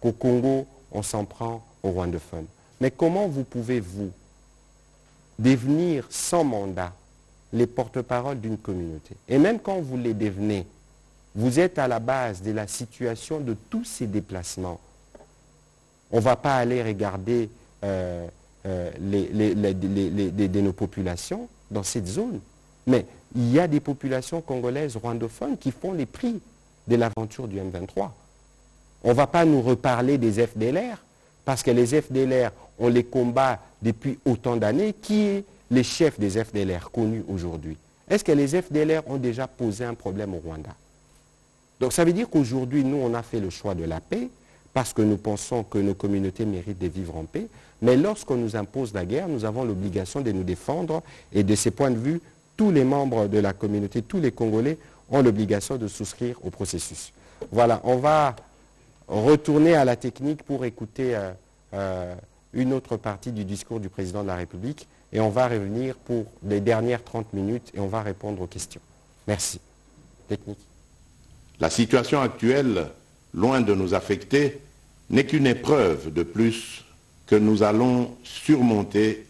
qu'au Congo, on s'en prend aux rwandophones. Mais comment vous pouvez, vous, devenir sans mandat les porte-parole d'une communauté Et même quand vous les devenez, vous êtes à la base de la situation de tous ces déplacements. On ne va pas aller regarder euh, euh, les, nos populations dans cette zone. Mais il y a des populations congolaises rwandophones qui font les prix de l'aventure du M23. On ne va pas nous reparler des FDLR, parce que les FDLR, on les combat depuis autant d'années. Qui est le chef des FDLR connus aujourd'hui Est-ce que les FDLR ont déjà posé un problème au Rwanda? Donc ça veut dire qu'aujourd'hui, nous, on a fait le choix de la paix, parce que nous pensons que nos communautés méritent de vivre en paix. Mais lorsqu'on nous impose la guerre, nous avons l'obligation de nous défendre. Et de ces points de vue, tous les membres de la communauté, tous les Congolais ont l'obligation de souscrire au processus. Voilà, on va retourner à la technique pour écouter euh, euh, une autre partie du discours du président de la République et on va revenir pour les dernières 30 minutes et on va répondre aux questions. Merci. Technique. La situation actuelle, loin de nous affecter, n'est qu'une épreuve de plus que nous allons surmonter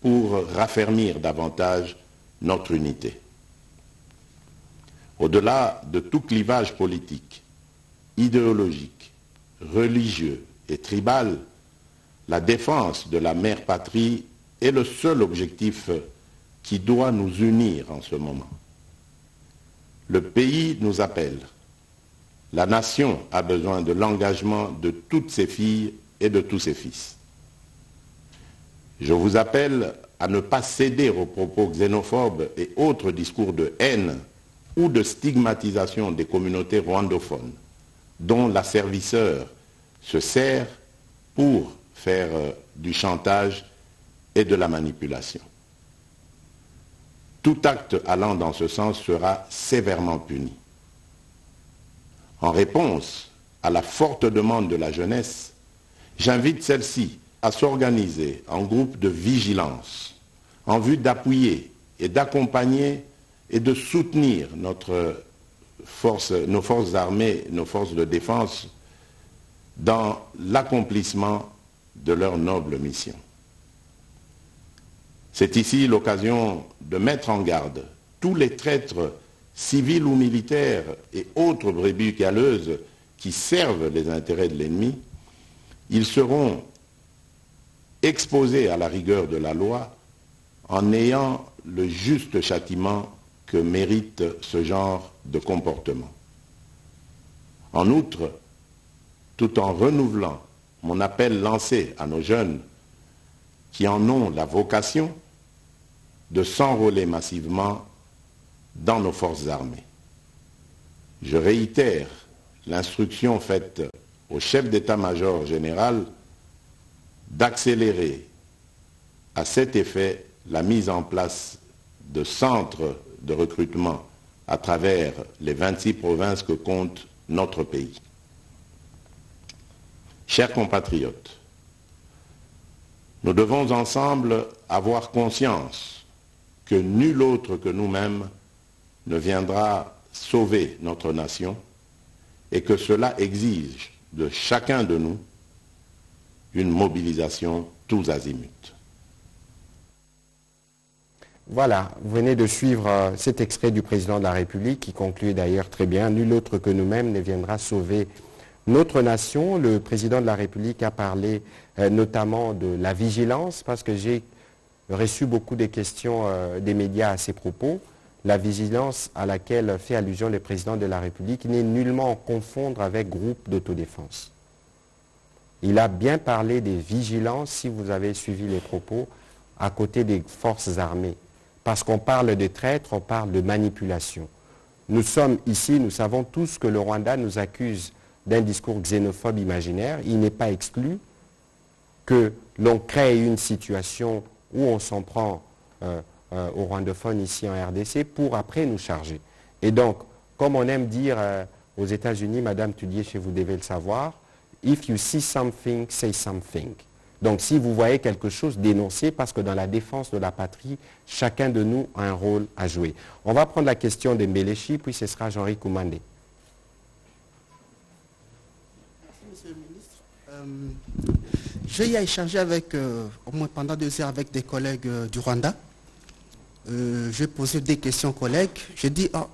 pour raffermir davantage notre unité. Au-delà de tout clivage politique, idéologique, religieux et tribal, la défense de la mère patrie est le seul objectif qui doit nous unir en ce moment. Le pays nous appelle. La nation a besoin de l'engagement de toutes ses filles et de tous ses fils. Je vous appelle à ne pas céder aux propos xénophobes et autres discours de haine ou de stigmatisation des communautés rwandophones dont la servisseur se sert pour faire euh, du chantage et de la manipulation. Tout acte allant dans ce sens sera sévèrement puni. En réponse à la forte demande de la jeunesse, j'invite celle-ci à s'organiser en groupe de vigilance en vue d'appuyer et d'accompagner et de soutenir nos forces armées, nos forces de défense dans l'accomplissement de leur noble mission. C'est ici l'occasion de mettre en garde tous les traîtres civils ou militaires et autres brebis galeuses qui servent les intérêts de l'ennemi. Ils seront exposés à la rigueur de la loi en ayant le juste châtiment que mérite ce genre de comportement. En outre, tout en renouvelant mon appel lancé à nos jeunes qui en ont la vocation de s'enrôler massivement dans nos forces armées. Je réitère l'instruction faite au chef d'état-major général d'accélérer à cet effet la mise en place de centres de recrutement à travers les 26 provinces que compte notre pays. Chers compatriotes, nous devons ensemble avoir conscience que nul autre que nous-mêmes ne viendra sauver notre nation et que cela exige de chacun de nous une mobilisation tous azimuts. Voilà, vous venez de suivre euh, cet extrait du président de la République qui conclut d'ailleurs très bien, nul autre que nous-mêmes ne viendra sauver notre nation. Le président de la République a parlé euh, notamment de la vigilance parce que j'ai reçu beaucoup de questions euh, des médias à ces propos. La vigilance à laquelle fait allusion le président de la République n'est nullement à confondre avec groupe d'autodéfense. Il a bien parlé des vigilances, si vous avez suivi les propos, à côté des forces armées. Parce qu'on parle de traîtres, on parle de manipulation. Nous sommes ici, nous savons tous que le Rwanda nous accuse d'un discours xénophobe imaginaire. Il n'est pas exclu que l'on crée une situation où on s'en prend euh, euh, aux ici en RDC pour après nous charger. Et donc, comme on aime dire euh, aux États-Unis, Madame chez vous devez le savoir, if you see something, say something. Donc si vous voyez quelque chose, dénoncez parce que dans la défense de la patrie, chacun de nous a un rôle à jouer. On va prendre la question de Mbelechi, puis ce sera Jean-Ri Koumandé. Merci, Monsieur le Ministre. J'ai échangé avec, au moins pendant deux heures avec des collègues du Rwanda. J'ai posé des questions aux collègues. J'ai dit, oh,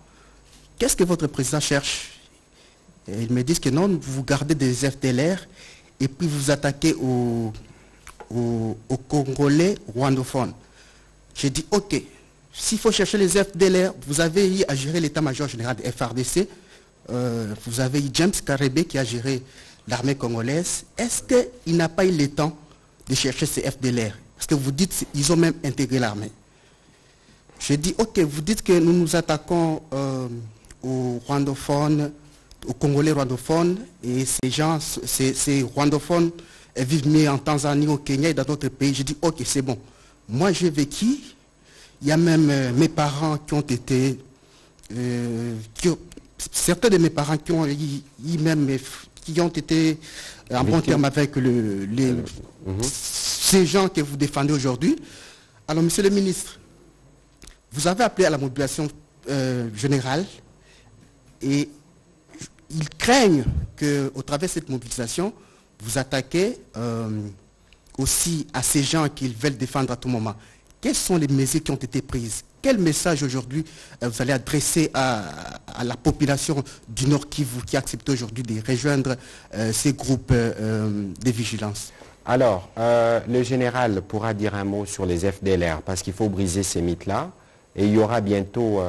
qu'est-ce que votre président cherche? Ils me disent que non, vous gardez des FDLR et puis vous attaquez aux, Congolais rwandophones. J'ai dit, ok, s'il faut chercher les FDLR, vous avez eu à gérer l'état-major général de FRDC, euh, vous avez eu James Karebe qui a géré l'armée congolaise. Est-ce qu'il n'a pas eu le temps de chercher ces FDLR Parce que vous dites qu'ils ont même intégré l'armée. J'ai dit, ok, vous dites que nous nous attaquons euh, aux rwandophones, aux Congolais rwandophones, et ces gens, ces, rwandophones vivent mieux en Tanzanie, au Kenya et dans d'autres pays. J'ai dit, ok, c'est bon. Moi, j'ai vécu, il y a même euh, mes parents qui ont été, euh, certains de mes parents qui ont, même, qui ont été en bon terme avec le, les, mhm. ces gens que vous défendez aujourd'hui. Alors, monsieur le ministre, vous avez appelé à la mobilisation euh, générale et ils craignent qu'au travers de cette mobilisation, vous attaquez euh, aussi à ces gens qu'ils veulent défendre à tout moment. Quelles sont les mesures qui ont été prises Quel message aujourd'hui euh, vous allez adresser à, la population du Nord Kivu qui accepte aujourd'hui de rejoindre euh, ces groupes de vigilance? Alors, le général pourra dire un mot sur les FDLR parce qu'il faut briser ces mythes-là et il y aura bientôt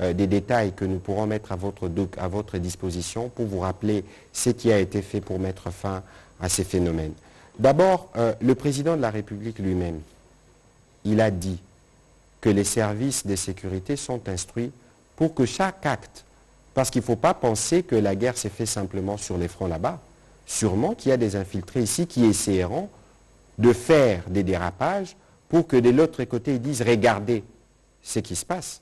euh, des détails que nous pourrons mettre à votre, disposition pour vous rappeler ce qui a été fait pour mettre fin à ces phénomènes. D'abord, euh, le président de la République lui-même, il a dit que les services de sécurité sont instruits pour que chaque acte, parce qu'il ne faut pas penser que la guerre s'est faite simplement sur les fronts là-bas, sûrement qu'il y a des infiltrés ici qui essaieront de faire des dérapages pour que de l'autre côté ils disent regardez ce qui se passe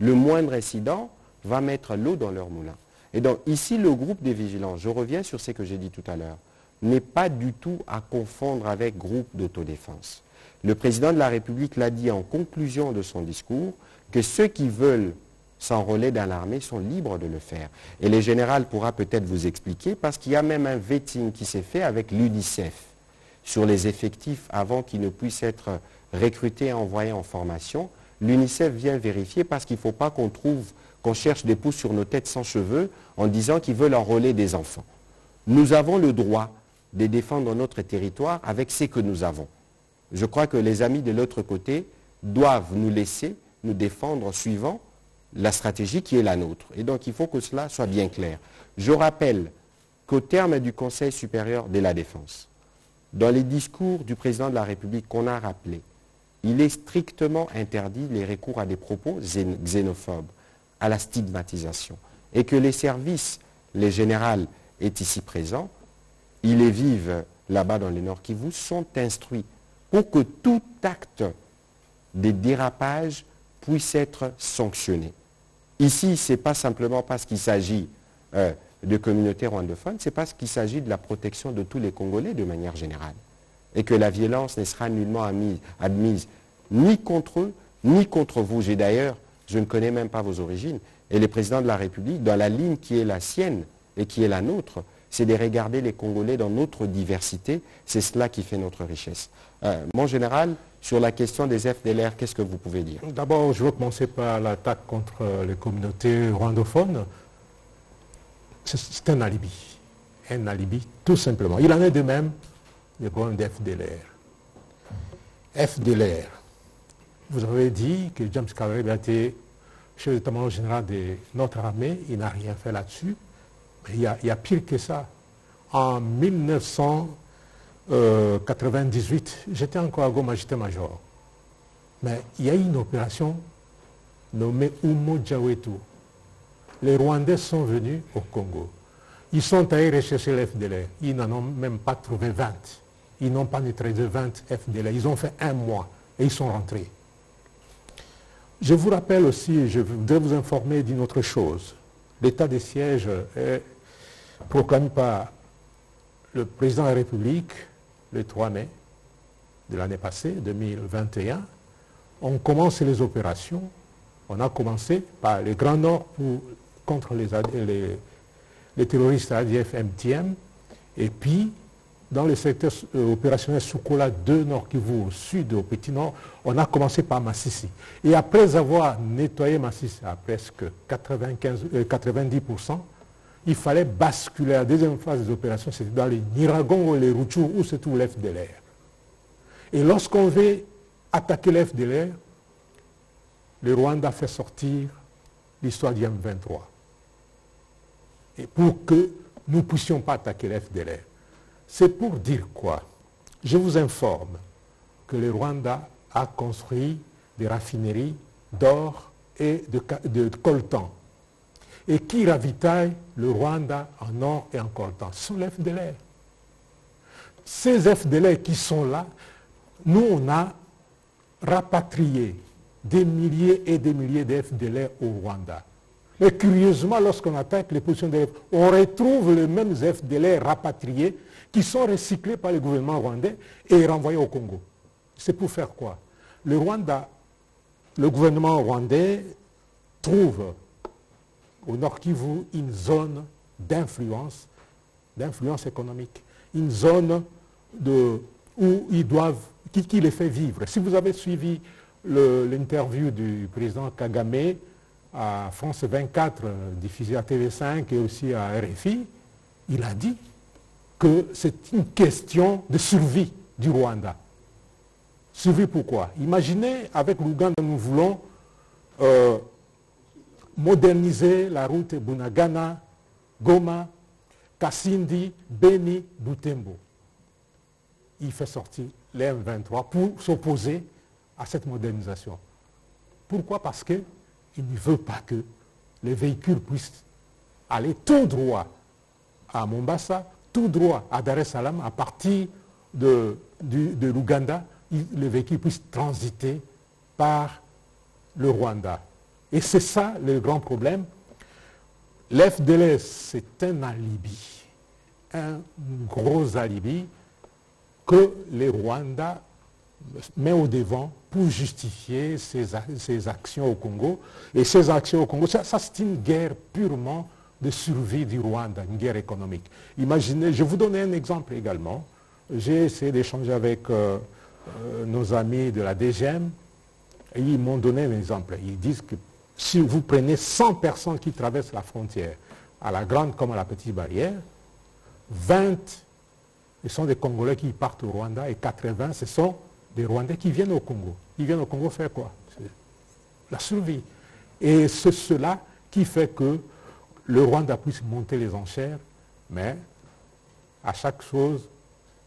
le moindre incident va mettre l'eau dans leur moulin. Et donc ici, le groupe des vigilants, je reviens sur ce que j'ai dit tout à l'heure, n'est pas du tout à confondre avec groupe d'autodéfense. Le président de la République l'a dit en conclusion de son discours, que ceux qui veulent s'enrôler dans l'armée sont libres de le faire. Et le général pourra peut-être vous expliquer, parce qu'il y a même un vetting qui s'est fait avec l'UNICEF sur les effectifs avant qu'ils ne puissent être recrutés et envoyés en formation l'UNICEF vient vérifier parce qu'il ne faut pas qu'on trouve, qu'on cherche des pouces sur nos têtes sans cheveux en disant qu'ils veulent enrôler des enfants. Nous avons le droit de défendre notre territoire avec ce que nous avons. Je crois que les amis de l'autre côté doivent nous laisser nous défendre suivant la stratégie qui est la nôtre. Et donc il faut que cela soit bien clair. Je rappelle qu'au terme du Conseil supérieur de la défense, dans les discours du président de la République qu'on a rappelés, il est strictement interdit les recours à des propos xénophobes, à la stigmatisation. Et que les services, les générales est ici présent, ils les vivent là-bas dans les Nord Kivu, sont instruits pour que tout acte de dérapage puisse être sanctionné. Ici, ce n'est pas simplement parce qu'il s'agit euh, de communautés rwandophones, c'est parce qu'il s'agit de la protection de tous les Congolais de manière générale et que la violence ne sera nullement admise, ni contre eux, ni contre vous. J'ai d'ailleurs, je ne connais même pas vos origines, et le président de la République, dans la ligne qui est la sienne et qui est la nôtre, c'est de regarder les Congolais dans notre diversité. C'est cela qui fait notre richesse. Euh, mon général, sur la question des FDLR, qu'est-ce que vous pouvez dire? D'abord, je veux commencer par l'attaque contre les communautés rwandophones. C'est un alibi. Un alibi, tout simplement. Il en est de même des problèmes d'FDLR. FDLR. Vous avez dit que James Carrey a été chef d'état-major général de notre armée. Il n'a rien fait là-dessus. Mais il y, a, pire que ça. En 1998, j'étais encore à Goma, j'étais major. Mais il y a eu une opération nommée Umo Jawetu. Les Rwandais sont venus au Congo. Ils sont allés rechercher l'FDLR. Ils n'en ont même pas trouvé 20 ils n'ont pas neutralisé 20 FDL. Ils ont fait un mois et ils sont rentrés. Je vous rappelle aussi, je voudrais vous informer d'une autre chose. L'état des sièges est proclamé par le président de la République le 3 mai de l'année passée, 2021. On commence les opérations. On a commencé par le Grand Nord contre les, terroristes ADF-MTM. Et puis, dans le secteur euh, opérationnel Soukola 2 Nord Kivu au sud, au Petit Nord, on a commencé par Massissi. Et après avoir nettoyé Massissi à presque 95, 90%, il fallait basculer. La deuxième phase des opérations, c'était dans les Niragongo et les Ruchur, où se trouve l'FDLR. Et lorsqu'on veut attaquer l'FDLR, le Rwanda fait sortir l'histoire du M23. Et pour que nous ne puissions pas attaquer l'FDLR. C'est pour dire quoi? Je vous informe que le Rwanda a construit des raffineries d'or et de, de coltan et qui ravitaille le Rwanda en or et en coltan. Ce sont les FDLR. Ces FDLR qui sont là, nous, on a rapatrié des milliers et des milliers de FDLR au Rwanda. Et curieusement, lorsqu'on attaque les positions des on retrouve les mêmes FDLR rapatriés qui sont recyclés par le gouvernement rwandais et renvoyés au Congo. C'est pour faire quoi? Le Rwanda, le gouvernement rwandais trouve au Nord Kivu une zone d'influence, d'influence économique, une zone où ils doivent, qui, les fait vivre. Si vous avez suivi l'interview du président Kagame à France 24, diffusée à TV5 et aussi à RFI, il a dit que c'est une question de survie du Rwanda. Survie pourquoi? Imaginez, avec l'Ouganda, nous voulons euh, moderniser la route Bunagana, Goma, Kassindi, Beni, Butembo. Il fait sortir les M23 pour s'opposer à cette modernisation. Pourquoi? Parce qu'il ne veut pas que les véhicules puissent aller tout droit à Mombasa, tout droit à Dar es Salaam, à partir de, de l'Ouganda, les véhicules puissent transiter par le Rwanda. Et c'est ça le grand problème. L'FDLS, c'est un alibi, un gros alibi que les Rwandais met au devant pour justifier ses, actions au Congo. Et ces actions au Congo, ça, c'est une guerre purement de survie du Rwanda, une guerre économique. Imaginez, je vous donne un exemple également. J'ai essayé d'échanger avec euh, euh, nos amis de la DGM et ils m'ont donné un exemple. Ils disent que si vous prenez 100 personnes qui traversent la frontière, à la grande comme à la petite barrière, 20, ce sont des Congolais qui partent au Rwanda et 80, ce sont des Rwandais qui viennent au Congo. Ils viennent au Congo faire quoi? La survie. Et c'est cela qui fait que le Rwanda puisse monter les enchères, mais à chaque chose,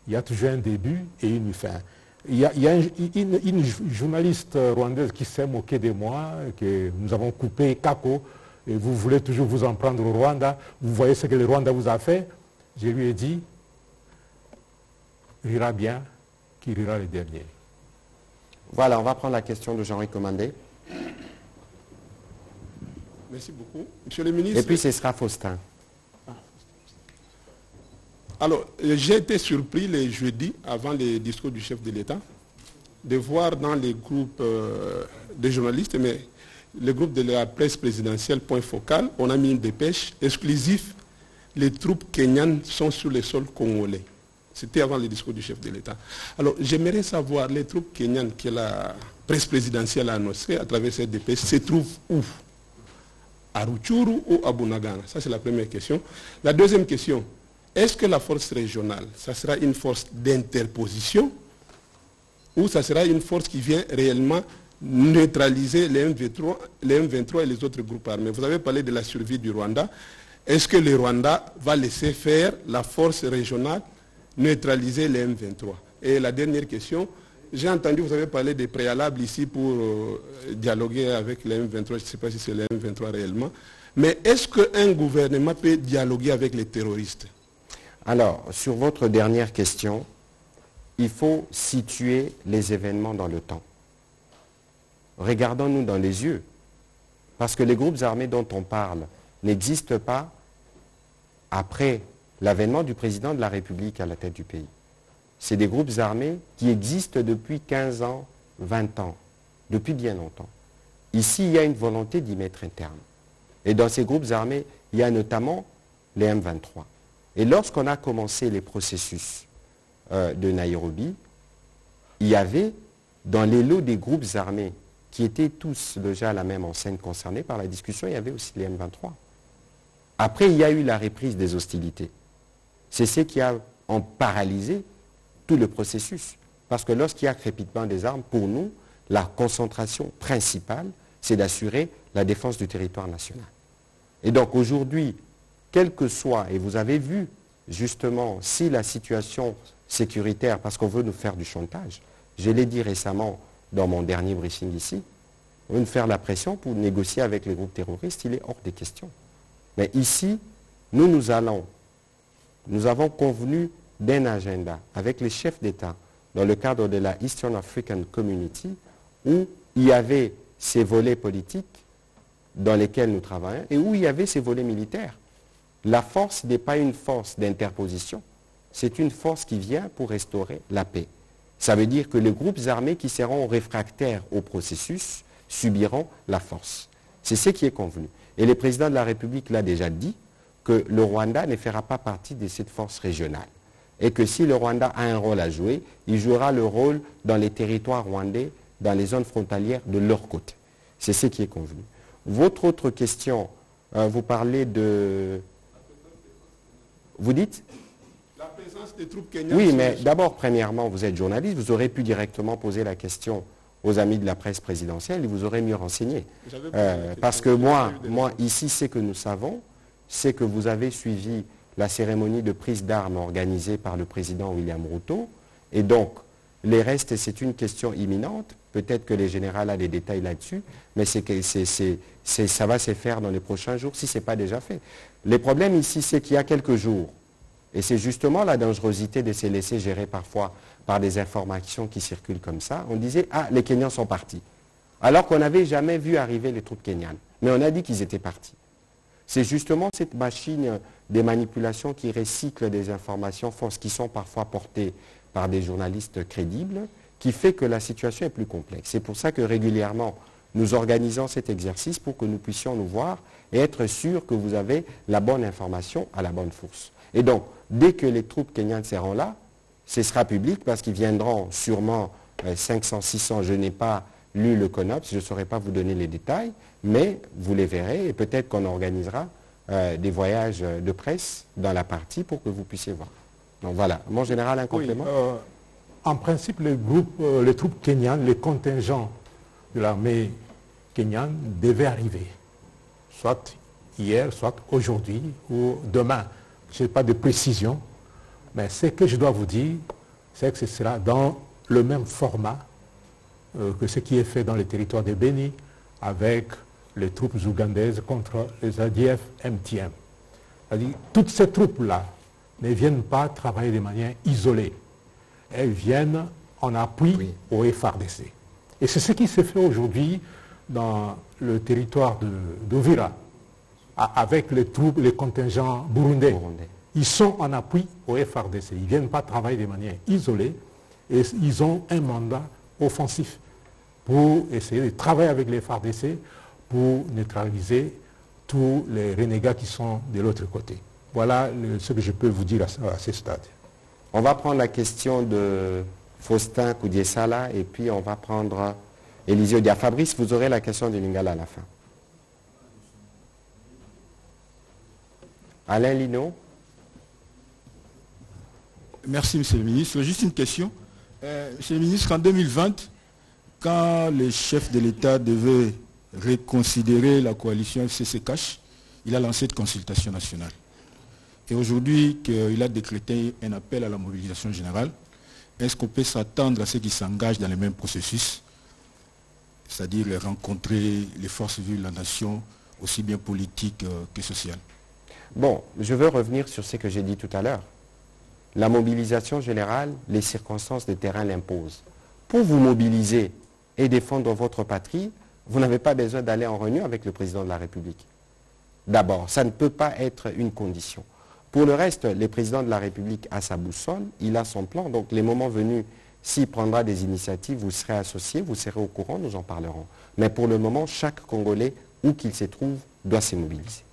il y a toujours un début et une fin. Il y a, une, journaliste rwandaise qui s'est moquée de moi, que nous avons coupé Kako, et vous voulez toujours vous en prendre au Rwanda. Vous voyez ce que le Rwanda vous a fait. Je lui ai dit, rira bien, qui rira le dernier. Voilà, on va prendre la question de Jean-Henri Commandé. Merci beaucoup. Monsieur le ministre. Et puis ce sera Faustin. Alors, j'ai été surpris les jeudis, avant le discours du chef de l'État, de voir dans les groupes euh, de journalistes, mais le groupe de la presse présidentielle, point focal, on a mis une dépêche exclusive. Les troupes kenyanes sont sur le sol congolais. C'était avant le discours du chef de l'État. Alors, j'aimerais savoir, les troupes kenyanes que la presse présidentielle a annoncées à travers cette dépêche se trouvent où? À Ruchuru ou à Bunagana? Ça, c'est la première question. La deuxième question, est-ce que la force régionale, ça sera une force d'interposition ou ça sera une force qui vient réellement neutraliser les M23, les M23 et les autres groupes armés? Vous avez parlé de la survie du Rwanda. Est-ce que le Rwanda va laisser faire la force régionale neutraliser les M23 Et la dernière question, j'ai entendu, vous avez parlé des préalables ici pour euh, dialoguer avec les M23, je ne sais pas si c'est les M23 réellement, mais est-ce qu'un gouvernement peut dialoguer avec les terroristes? Alors, sur votre dernière question, il faut situer les événements dans le temps. Regardons-nous dans les yeux, parce que les groupes armés dont on parle n'existent pas après l'avènement du président de la République à la tête du pays. C'est des groupes armés qui existent depuis 15 ans, 20 ans, depuis bien longtemps. Ici, il y a une volonté d'y mettre un terme. Et dans ces groupes armés, il y a notamment les M23. Et lorsqu'on a commencé les processus euh, de Nairobi, il y avait dans les lots des groupes armés qui étaient tous déjà à la même enseigne concernés par la discussion, il y avait aussi les M23. Après, il y a eu la reprise des hostilités. C'est ce qui a en paralysé tout le processus. Parce que lorsqu'il y a crépitement des armes, pour nous, la concentration principale, c'est d'assurer la défense du territoire national. Et donc aujourd'hui, quel que soit, et vous avez vu justement si la situation sécuritaire, parce qu'on veut nous faire du chantage, je l'ai dit récemment dans mon dernier briefing ici, on veut nous faire la pression pour négocier avec les groupes terroristes, il est hors des questions. Mais ici, nous, nous allons, nous avons convenu d'un agenda avec les chefs d'État dans le cadre de la Eastern African Community où il y avait ces volets politiques dans lesquels nous travaillons et où il y avait ces volets militaires. La force n'est pas une force d'interposition, c'est une force qui vient pour restaurer la paix. Ça veut dire que les groupes armés qui seront réfractaires au processus subiront la force. C'est ce qui est convenu. Et le président de la République l'a déjà dit, que le Rwanda ne fera pas partie de cette force régionale. Et que si le Rwanda a un rôle à jouer, il jouera le rôle dans les territoires rwandais, dans les zones frontalières de leur côté. C'est ce qui est convenu. Votre autre question, euh, vous parlez de... Vous dites La présence des troupes kenyanes. Oui, mais d'abord, premièrement, vous êtes journaliste, vous aurez pu directement poser la question aux amis de la presse présidentielle et vous aurez mieux renseigné. Euh, parce que moi, moi, ici, ce que nous savons, c'est que vous avez suivi la cérémonie de prise d'armes organisée par le président William Ruto. Et donc, les restes, c'est une question imminente. Peut-être que les généraux ont des détails là-dessus, mais ça va se faire dans les prochains jours si ce n'est pas déjà fait. Le problème ici, c'est qu'il y a quelques jours, et c'est justement la dangerosité de se laisser gérer parfois par des informations qui circulent comme ça, on disait, ah, les Kenyans sont partis. Alors qu'on n'avait jamais vu arriver les troupes kenyanes. Mais on a dit qu'ils étaient partis. C'est justement cette machine des manipulations qui recycle des informations fausses qui sont parfois portées par des journalistes crédibles, qui fait que la situation est plus complexe. C'est pour ça que régulièrement, nous organisons cet exercice pour que nous puissions nous voir et être sûrs que vous avez la bonne information à la bonne source. Et donc, dès que les troupes kenyanes seront là, ce sera public parce qu'ils viendront sûrement 500, euh, 600, je n'ai pas lu le CONOPS, je ne saurais pas vous donner les détails, mais vous les verrez et peut-être qu'on organisera euh, des voyages de presse dans la partie pour que vous puissiez voir. Donc voilà, mon général, un complément euh, En principe, les, groupes, les troupes kenyanes, les contingents de l'armée kenyane devaient arriver, soit hier, soit aujourd'hui ou demain. Je n'ai pas de précision, mais ce que je dois vous dire, c'est que ce sera dans le même format euh, que ce qui est fait dans les territoires de Béni avec les troupes ougandaises contre les ADF MTM. toutes ces troupes-là ne viennent pas travailler de manière isolée. Elles viennent en appui au FRDC. Et c'est ce qui se fait aujourd'hui dans le territoire d'Ovira, avec les troupes, les contingents burundais ils sont en appui au FRDC. Ils ne viennent pas travailler de manière isolée et ils ont un mandat offensif pour essayer de travailler avec les FRDC pour neutraliser tous les renégats qui sont de l'autre côté. Voilà ce que je peux vous dire à, ce stade. On va prendre la question de Faustin Koudiesala et puis on va prendre Élisée Odia. Fabrice, vous aurez la question de Lingala à la fin. Alain Lino Merci, Monsieur le ministre. Juste une question. Euh, monsieur le ministre, en 2020, quand les chefs de l'État devaient reconsidérer la coalition FCC-CACH, il a lancé une consultation nationale. Et aujourd'hui qu'il a décrété un appel à la mobilisation générale, est-ce qu'on peut s'attendre à ceux qui s'engagent dans le même processus, c'est-à-dire rencontrer les forces vives de la nation, aussi bien politiques euh, que sociales Bon, je veux revenir sur ce que j'ai dit tout à l'heure. La mobilisation générale, les circonstances de terrain l'imposent. Pour vous mobiliser et défendre votre patrie, vous n'avez pas besoin d'aller en réunion avec le président de la République. D'abord, ça ne peut pas être une condition. Pour le reste, le président de la République a sa boussole, il a son plan. Donc, les moments venus, s'il prendra des initiatives, vous serez associés, vous serez au courant, nous en parlerons. Mais pour le moment, chaque Congolais, où qu'il se trouve, doit se mobiliser.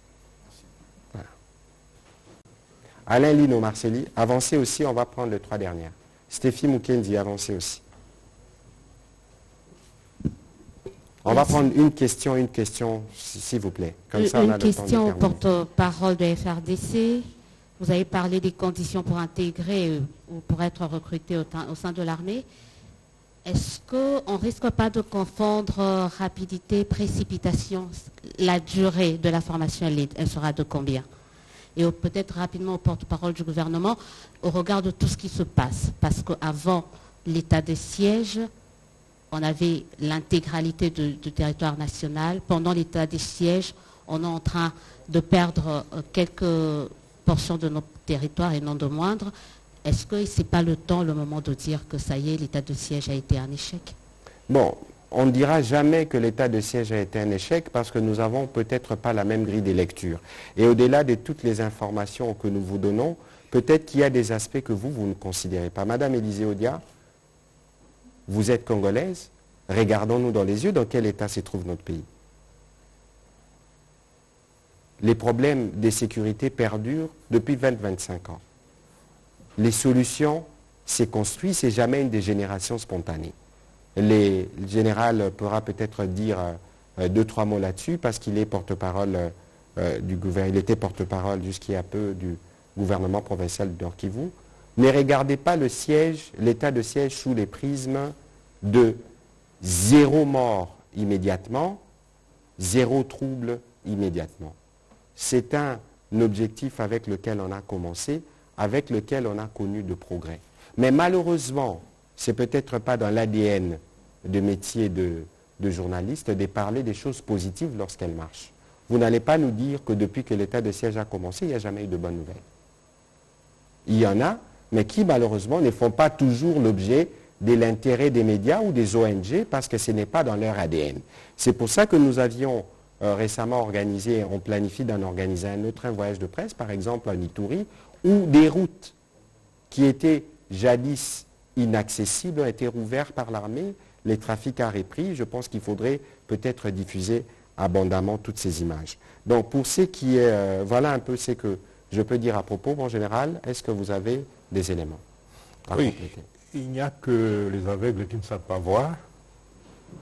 Alain Lino Marcelli, avancez aussi, on va prendre les trois dernières. Stéphie Mukendi, avancez aussi. On va prendre une question, une question, s'il vous plaît. Comme ça, une question au porte-parole de FRDC. Vous avez parlé des conditions pour intégrer euh, ou pour être recruté au, sein de l'armée. Est-ce qu'on ne risque pas de confondre euh, rapidité, précipitation? La durée de la formation, elle, sera de combien? Et peut-être rapidement au porte-parole du gouvernement, au regard de tout ce qui se passe. Parce qu'avant l'état de siège, on avait l'intégralité du territoire national. Pendant l'état des sièges, on est en train de perdre euh, quelques portions de nos territoires et non de moindres. Est-ce que ce n'est pas le temps, le moment de dire que ça y est, l'état de siège a été un échec? Bon, on ne dira jamais que l'état de siège a été un échec parce que nous n'avons peut-être pas la même grille des lectures. Et au-delà de toutes les informations que nous vous donnons, peut-être qu'il y a des aspects que vous, vous ne considérez pas. Madame Élisée Odia, vous êtes congolaise, regardons-nous dans les yeux dans quel état se trouve notre pays. Les problèmes de sécurité perdurent depuis 20-25 ans. Les solutions s'est construit, c'est jamais une dégénération spontanée. le général pourra peut-être dire euh, deux, trois mots là-dessus parce qu'il est porte-parole euh, du gouvernement, il était porte-parole a peu du gouvernement provincial de Kivu. Ne regardez pas le siège, l'état de siège sous les prismes de zéro mort immédiatement, zéro trouble immédiatement. C'est un objectif avec lequel on a commencé, avec lequel on a connu de progrès. Mais malheureusement, ce n'est peut-être pas dans l'ADN de métier de, journaliste de parler des choses positives lorsqu'elles marchent. Vous n'allez pas nous dire que depuis que l'état de siège a commencé, il n'y a jamais eu de bonnes nouvelles. Il y en a, mais qui malheureusement ne font pas toujours l'objet de l'intérêt des médias ou des ONG parce que ce n'est pas dans leur ADN. C'est pour ça que nous avions euh, récemment organisé, on planifie d'en organiser un autre un voyage de presse, par exemple en Ituri, où des routes qui étaient jadis inaccessibles ont été rouvertes par l'armée, les trafics a repris. Je pense qu'il faudrait peut-être diffuser abondamment toutes ces images. Donc pour ce qui est, euh, voilà un peu ce que je peux dire à propos. En général, est-ce que vous avez des éléments Oui, il n'y a que les aveugles qui ne savent pas voir,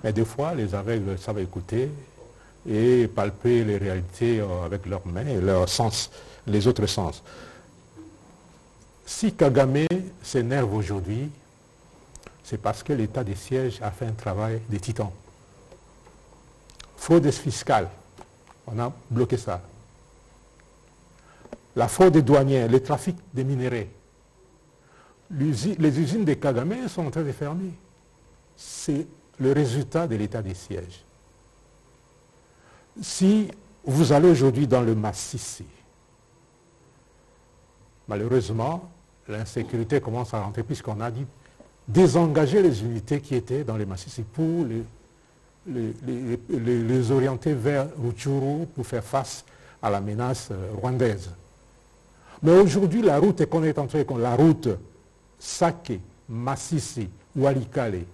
mais des fois, les aveugles savent écouter et palper les réalités euh, avec leurs mains et leurs sens, les autres sens. Si Kagame s'énerve aujourd'hui, c'est parce que l'État des sièges a fait un travail de titan. Fraude fiscale, on a bloqué ça. La fraude des douaniers, le trafic des minéraux, les usines de Kagame sont en train de fermer. C'est le résultat de l'état des sièges. Si vous allez aujourd'hui dans le Massissi, malheureusement, l'insécurité commence à rentrer puisqu'on a dit désengager les unités qui étaient dans le Massissi pour les, orienter vers Rutshuru pour faire face à la menace euh, rwandaise. Mais aujourd'hui, la route qu'on est en train la route Sake, Massissi, Walikale,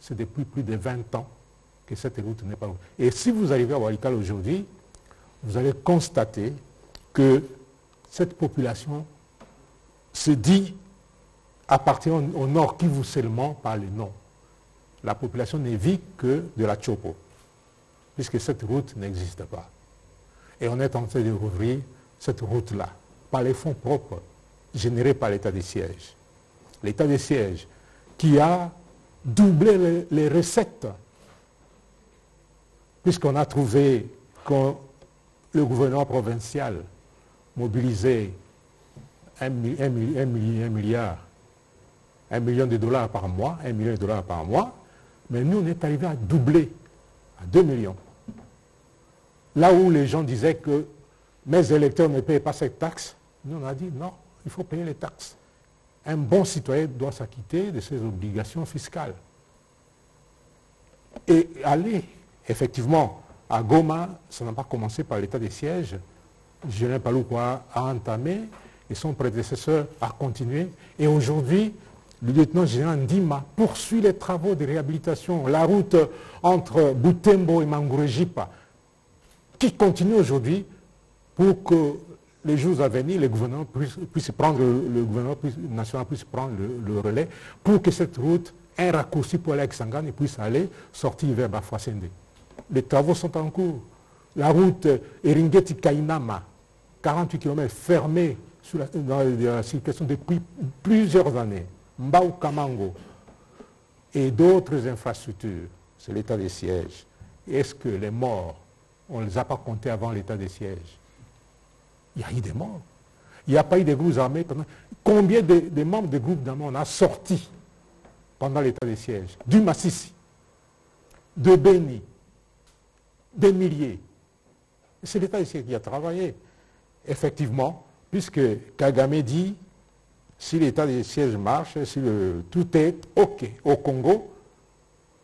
c'est depuis plus de 20 ans que cette route n'est pas route. Et si vous arrivez à Walikale aujourd'hui, vous allez constater que cette population se dit appartient au nord Kivu seulement par le nom. La population ne vit que de la Chopo, puisque cette route n'existe pas. Et on est en train de rouvrir cette route-là par les fonds propres générés par l'état des sièges l'état de siège, qui a doublé les, recettes, puisqu'on a trouvé que le gouvernement provincial mobilisait un, milliard, un million de dollars par mois, un million de dollars par mois, mais nous, on est arrivé à doubler à 2 millions. Là où les gens disaient que mes électeurs ne payent pas cette taxe, nous, on a dit non, il faut payer les taxes un bon citoyen doit s'acquitter de ses obligations fiscales. Et aller, effectivement, à Goma, ça n'a pas commencé par l'état des sièges. Julien Paloukwa a entamé et son prédécesseur a continué. Et aujourd'hui, le lieutenant-général Ndima poursuit les travaux de réhabilitation. La route entre Boutembo et Mangurejipa, qui continue aujourd'hui pour que les jours à venir, le gouvernement national puisse prendre le, relais pour que cette route, un raccourci pour aller à puisse aller sortir vers Bafouassende. Les travaux sont en cours. La route Eringeti-Kainama, 48 km fermée dans la circulation depuis plusieurs années. Mbao Kamango et d'autres infrastructures, c'est l'état des sièges. Est-ce que les morts, on ne les a pas comptés avant l'état des sièges? Il y a eu des morts. Il n'y a pas eu de groupes armés. Combien de, membres de groupes d'armés on a sorti pendant l'état des sièges? Du Massissi, de Beni, des milliers. C'est l'état sièges qui a travaillé. Effectivement, puisque Kagame dit si l'état des sièges marche, si tout est OK au Congo,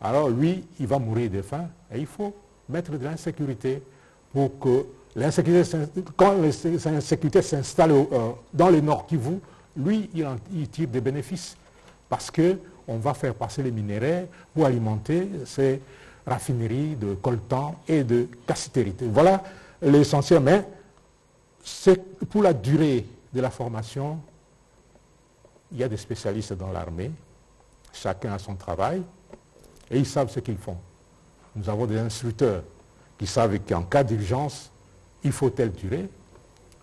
alors lui, il va mourir de faim. Et il faut mettre de l'insécurité pour que l'insécurité, quand l'insécurité s'installe euh, dans le nord Kivu, lui, il, tire des bénéfices. Parce qu'on va faire passer les minéraux pour alimenter ces raffineries de coltan et de cassitérité. Voilà l'essentiel. Mais c'est pour la durée de la formation, il y a des spécialistes dans l'armée, chacun a son travail, et ils savent ce qu'ils font. Nous avons des instructeurs qui savent qu'en cas d'urgence, il faut telle durée,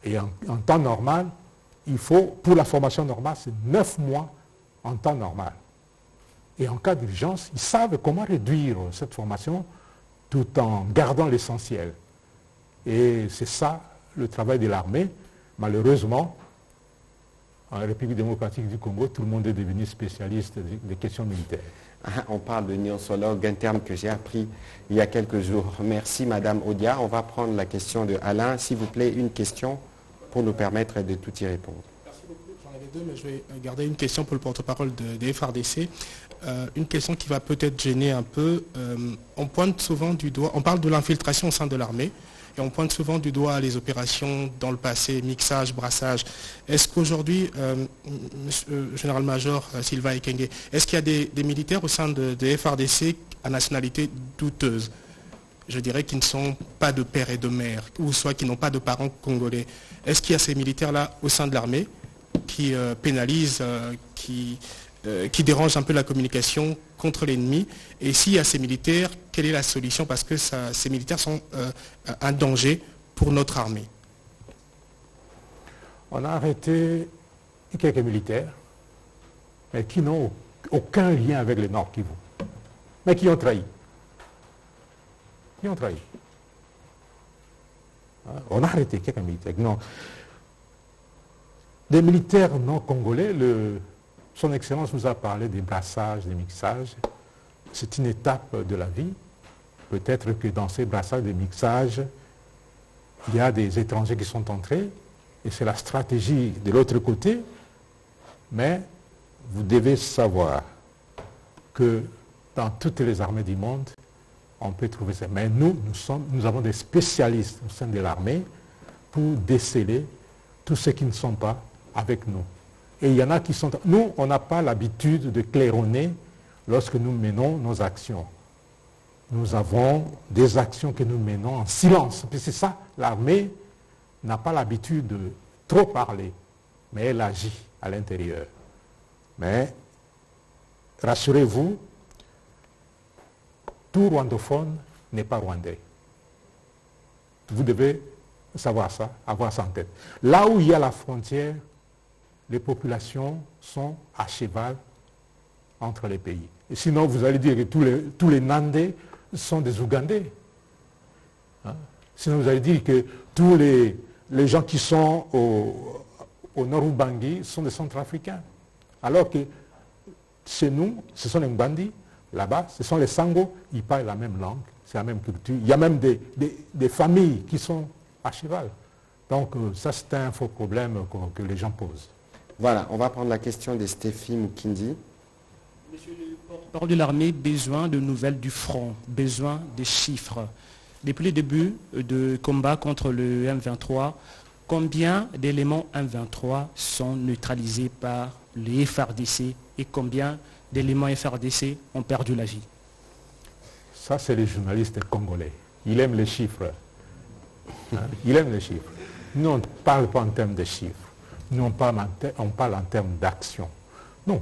et en, temps normal, il faut, pour la formation normale, c'est neuf mois en temps normal. Et en cas d'urgence, ils savent comment réduire cette formation tout en gardant l'essentiel. Et c'est ça le travail de l'armée. Malheureusement, en République démocratique du Congo, tout le monde est devenu spécialiste des questions militaires. Ah, on parle de nonsologue, un terme que j'ai appris il y a quelques jours. Merci Madame Odia. On va prendre la question de Alain. S'il vous plaît, une question pour nous permettre de tout y répondre. Merci beaucoup. J'en avais mais je vais garder une question pour le porte-parole des FRDC. Euh, une question qui va peut-être gêner un peu. Euh, on pointe souvent du doigt, on parle de l'infiltration au sein de l'armée. Et on pointe souvent du doigt les opérations dans le passé, mixage, brassage. Est-ce qu'aujourd'hui, euh, euh général-major Sylvain Ekenge, est-ce qu'il y a des, militaires au sein de, FRDC à nationalité douteuse? Je dirais qui ne sont pas de père et de mère, ou soit qui n'ont pas de parents congolais. Est-ce qu'il y a ces militaires-là au sein de l'armée? Qui euh, pénalisent, qui, euh, qui dérange un peu la communication contre l'ennemi. Et s'il y a ces militaires, quelle est la solution? Parce que ces militaires sont euh, un danger pour notre armée. On a arrêté quelques militaires, mais qui n'ont aucun lien avec le Nord Kivu, mais qui ont trahi. Qui ont trahi. Hein? On a arrêté quelques militaires. Non. Des militaires non congolais, son Excellence nous a parlé des brassages, des mixages. C'est une étape de la vie. Peut-être que dans ces brassages, des mixages, il y a des étrangers qui sont entrés, et c'est la stratégie de l'autre côté. Mais vous devez savoir que dans toutes les armées du monde, on peut trouver ça. Mais nous, nous, sommes, nous avons des spécialistes au sein de l'armée pour déceler tous ceux qui ne sont pas avec nous. Et il y en a qui sont... Nous, on n'a pas l'habitude de claironner lorsque nous menons nos actions. Nous avons des actions que nous menons en silence. C'est ça, l'armée n'a pas l'habitude de trop parler, mais elle agit à l'intérieur. Mais rassurez-vous, tout rwandophone n'est pas rwandais. Vous devez savoir ça, avoir ça en tête. Là où il y a la frontière, les populations sont à cheval entre les pays. Sinon, vous allez dire que tous les, Nandais sont des Ougandais. Hein? Sinon, vous allez dire que tous les, les gens qui sont au, nord Ubangi sont des Centrafricains. Alors que chez nous, ce sont les Mbandi, là-bas, ce sont les Sango, ils parlent la même langue, c'est la même culture. Il y a même des, des, familles qui sont à cheval. Donc euh, ça, c'est un faux problème que les gens posent. Voilà, on va prendre la question de Stéphie Mukindi. Monsieur le porte-parole de l'armée, besoin de nouvelles du front, besoin de chiffres. Depuis le début de combat contre le M23, combien d'éléments M23 sont neutralisés par les FRDC et combien d'éléments FRDC ont perdu la vie? Ça, c'est les journalistes congolais. Il aime les chiffres. Hein? Il aime les chiffres. Nous, on ne parle pas en termes de chiffres. Nous, on parle en, termes d'action. Non.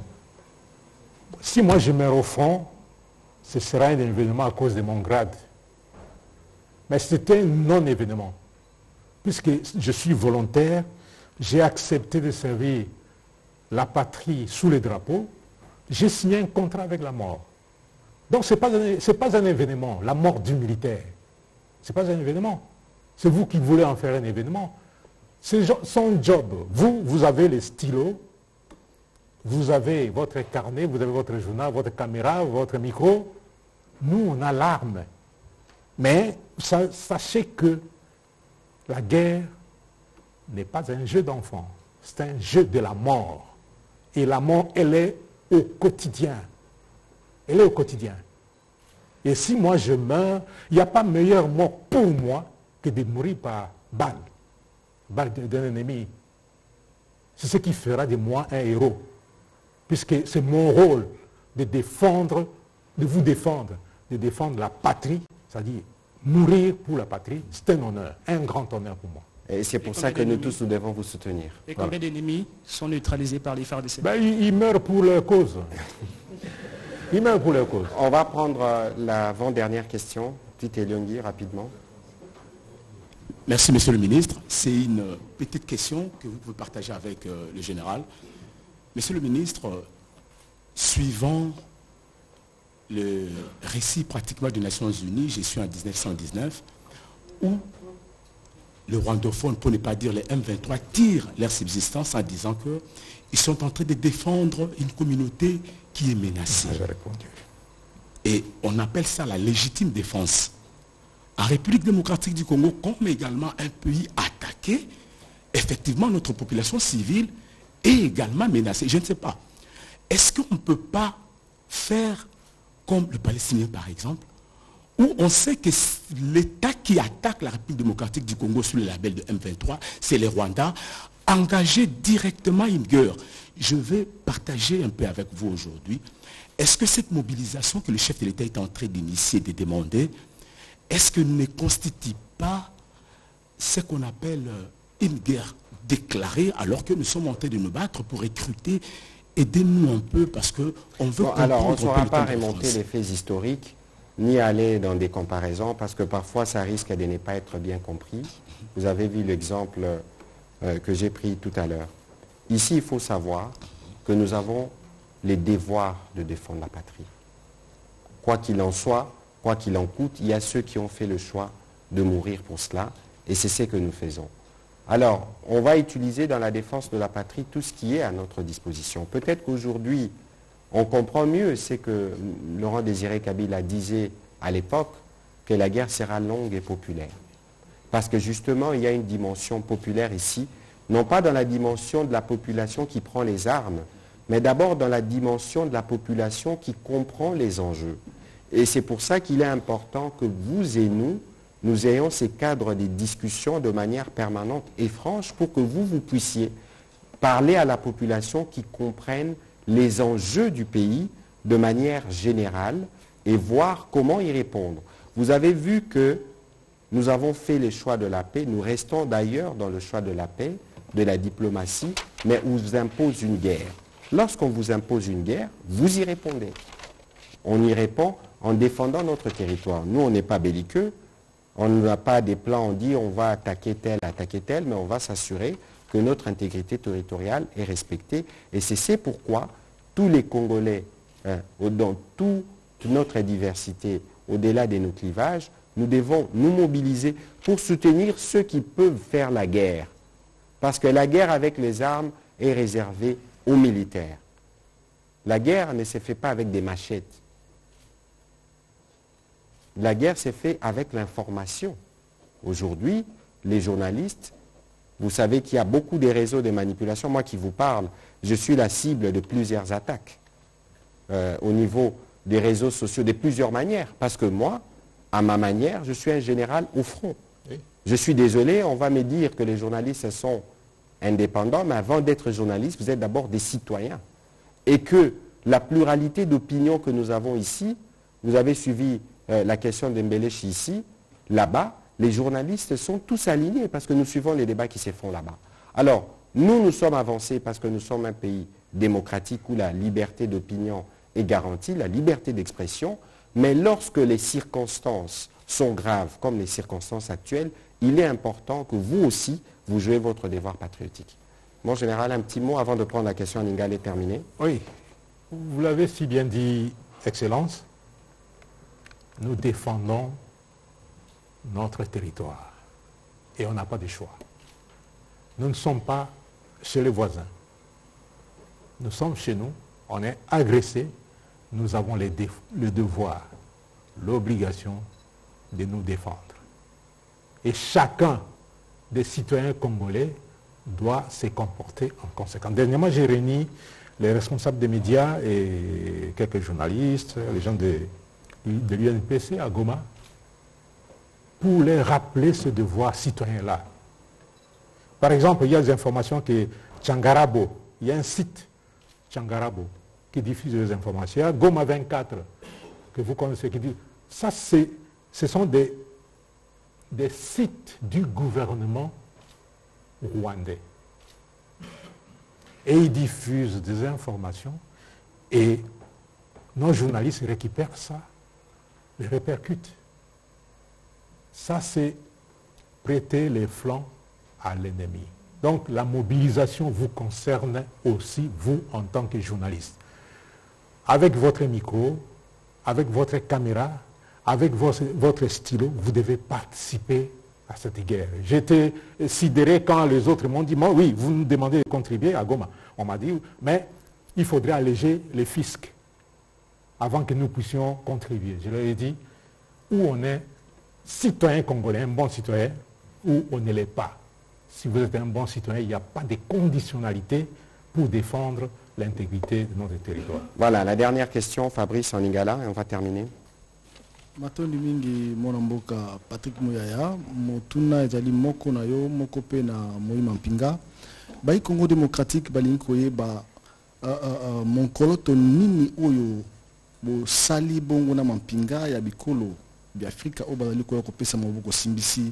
Si moi je meurs au front, ce sera un événement à cause de mon grade. Mais c'était un non-événement. Puisque je suis volontaire, j'ai accepté de servir la patrie sous les drapeaux, j'ai signé un contrat avec la mort. Donc ce n'est pas, un événement, la mort du militaire. Ce n'est pas un événement. C'est vous qui voulez en faire un événement. C'est son job. Vous, vous avez les stylos, vous avez votre carnet, vous avez votre journal, votre caméra, votre micro. Nous, on a l'arme. Mais sachez que la guerre n'est pas un jeu d'enfant, c'est un jeu de la mort. Et la mort, elle est au quotidien. Elle est au quotidien. Et si moi je meurs, il n'y a pas meilleur mort pour moi que de mourir par balle d'un ennemi. C'est ce qui fera de moi un héros. Puisque c'est mon rôle de défendre, de vous défendre, de défendre la patrie, c'est-à-dire mourir pour la patrie, c'est un honneur, un grand honneur pour moi. Et c'est pour ça que nous tous, nous devons vous soutenir. Et combien d'ennemis sont neutralisés par les FARDC ben, ils, meurent pour leur cause. ils meurent pour leur cause. On va prendre euh, l'avant-dernière question. Tite Lyongui, rapidement. Merci, Monsieur le Ministre. C'est une petite question que vous pouvez partager avec euh, le général. Monsieur le Ministre, suivant le récit pratiquement des Nations Unies, je suis en 1919, où le rwandophone, pour ne pas dire les M23, tirent leur subsistance en disant qu'ils sont en train de défendre une communauté qui est menacée. Et on appelle ça la légitime défense. En République démocratique du Congo, comme également un pays attaqué, effectivement, notre population civile est également menacée. Je ne sais pas. Est-ce qu'on ne peut pas faire comme le Palestinien, par exemple, où on sait que l'État qui attaque la République démocratique du Congo sous le label de M23, c'est les Rwandais, engagés directement une guerre. Je vais partager un peu avec vous aujourd'hui. Est-ce que cette mobilisation que le chef de l'État est en train d'initier, de demander, est-ce que ne constitue pas ce qu'on appelle euh, une guerre déclarée alors que nous sommes en train de nous battre pour recruter? Aidez-nous un peu parce qu'on veut bon, Alors, on ne saura pas remonter les faits historiques ni aller dans des comparaisons, parce que parfois ça risque de ne pas être bien compris. Vous avez vu l'exemple euh, que j'ai pris tout à l'heure. Ici, il faut savoir que nous avons les devoirs de défendre la patrie. Quoi qu'il en soit, quoi qu'il en coûte, il y a ceux qui ont fait le choix de mourir pour cela, et c'est ce que nous faisons. Alors, on va utiliser dans la défense de la patrie tout ce qui est à notre disposition. Peut-être qu'aujourd'hui, on comprend mieux ce que Laurent Désiré Kabila disait à l'époque, que la guerre sera longue et populaire. Parce que justement, il y a une dimension populaire ici, non pas dans la dimension de la population qui prend les armes, mais d'abord dans la dimension de la population qui comprend les enjeux. Et c'est pour ça qu'il est important que vous et nous, nous ayons ces cadres de discussions de manière permanente et franche pour que vous, vous puissiez parler à la population qui comprenne les enjeux du pays de manière générale et voir comment y répondre. Vous avez vu que nous avons fait les choix de la paix, nous restons d'ailleurs dans le choix de la paix, de la diplomatie, mais on vous impose une guerre. Lorsqu'on vous impose une guerre, vous y répondez. On y répond en défendant notre territoire. Nous, on n'est pas belliqueux, on n'a pas des plans, on dit on va attaquer tel, attaquer tel, mais on va s'assurer que notre intégrité territoriale est respectée. Et c'est pourquoi tous les Congolais, hein, dans toute notre diversité, au-delà de nos clivages, nous devons nous mobiliser pour soutenir ceux qui peuvent faire la guerre. Parce que la guerre avec les armes est réservée aux militaires. La guerre ne se fait pas avec des machettes. La guerre s'est faite avec l'information. Aujourd'hui, les journalistes vous savez qu'il y a beaucoup de réseaux de manipulation. Moi qui vous parle, je suis la cible de plusieurs attaques euh, au niveau des réseaux sociaux de plusieurs manières. Parce que moi, à ma manière, je suis un général au front. Je suis désolé, on va me dire que les journalistes sont indépendants, mais avant d'être journaliste, vous êtes d'abord des citoyens. Et que la pluralité d'opinions que nous avons ici, vous avez suivi euh, la question d'Embelechi ici, là-bas, les journalistes sont tous alignés parce que nous suivons les débats qui se font là-bas. Alors, nous, nous sommes avancés parce que nous sommes un pays démocratique où la liberté d'opinion est garantie, la liberté d'expression, mais lorsque les circonstances sont graves, comme les circonstances actuelles, il est important que vous aussi, vous jouez votre devoir patriotique. Mon général, un petit mot avant de prendre la question à Ningal est terminé. Oui, vous l'avez si bien dit, Excellence, nous défendons notre territoire et on n'a pas de choix. Nous ne sommes pas chez les voisins. Nous sommes chez nous, on est agressé, nous avons le devoir, l'obligation de nous défendre. Et chacun des citoyens congolais doit se comporter en conséquence. Dernièrement, j'ai réuni les responsables des médias et quelques journalistes, les gens de, de l'UNPC à Goma, pour les rappeler ce devoir citoyen-là. Par exemple, il y a des informations que Tchangarabo, il y a un site, Tchangarabo, qui diffuse des informations. Il y a Goma 24, que vous connaissez, qui dit, ça ce sont des, des sites du gouvernement rwandais. Et ils diffusent des informations et nos journalistes récupèrent ça, les répercutent. Ça, c'est prêter les flancs à l'ennemi. Donc la mobilisation vous concerne aussi, vous, en tant que journaliste. Avec votre micro, avec votre caméra, avec votre, stylo, vous devez participer à cette guerre. J'étais sidéré quand les autres m'ont dit, moi, oui, vous nous demandez de contribuer à Goma. On m'a dit, mais il faudrait alléger les fiscs avant que nous puissions contribuer. Je leur ai dit, où on est citoyen congolais, un bon citoyen, ou on ne l'est pas. Si vous êtes un bon citoyen, il n'y a pas de conditionnalité pour défendre l'intégrité de notre territoire. Voilà, la dernière question, Fabrice en Ingala, et on va terminer. matondi mingi mwana mboka patrik muyaya motuna ezali moko na yo moko mpe na moyima mpinga bai congo démocratique balingi koyeba uh, uh, uh, monkoloto nini oyo bosali bongo na mampinga ya bikolo biafrika oyo bazali koya kopesa maboko simbisi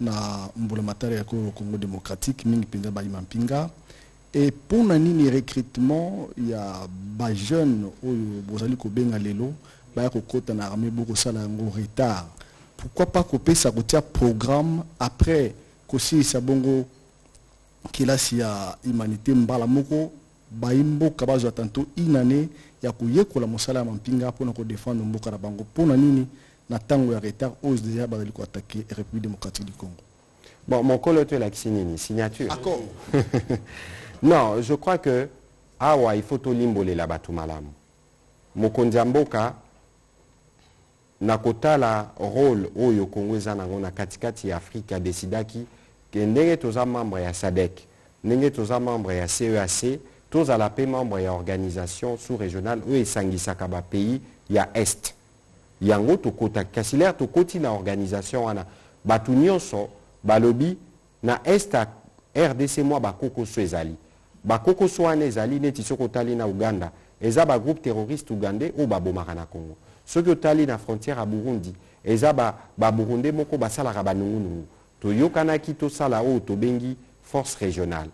na mbulamatari ya congo démocratique mingi mpenza bayima mpinga e mpona nini recrutement ya bajeune oyo bozali kobenga lelo baya kokɔta na armée bokosala yango retard. Pourquoi pas kopesa kotia programme après kosilisa bongo kelasi ya humanité mbala moko? Bayi mboka bazwa tanto inane ya koyekola mosala ya mampinga mpona kodefendre mboka na bango. Mpona nini? Na ntango ya retard oyo deja bazali koatake république démocratique du congo. Bon mokolo toyelakisi nini? Signature. Accord non je crois que awa il faut tolimbolela bato malamu. Mokonzi ya mboka na kotala rôle oyo kongo eza nango na katikati ya afrike adesidaki ke ndenge toza membre ya sadek ndenge toza membre ya ceac tozala mpe membre ya organisation sous régionale oyo esangisaka bapays ya est. Yango tokota kasi lere tokoti na organisation wana. Bato nyonso balobi na est ya rdc mwa bakokoso ezali. Bakokoso wana ezali neti soki otali na uganda. Eza bagroupe terroriste ugandais oyo babomaka na congo. Soki otali na frontière ya burundi eza baburundais ba moko basalaka banungunungu toyokanaki tosala oyo tobengi force régionale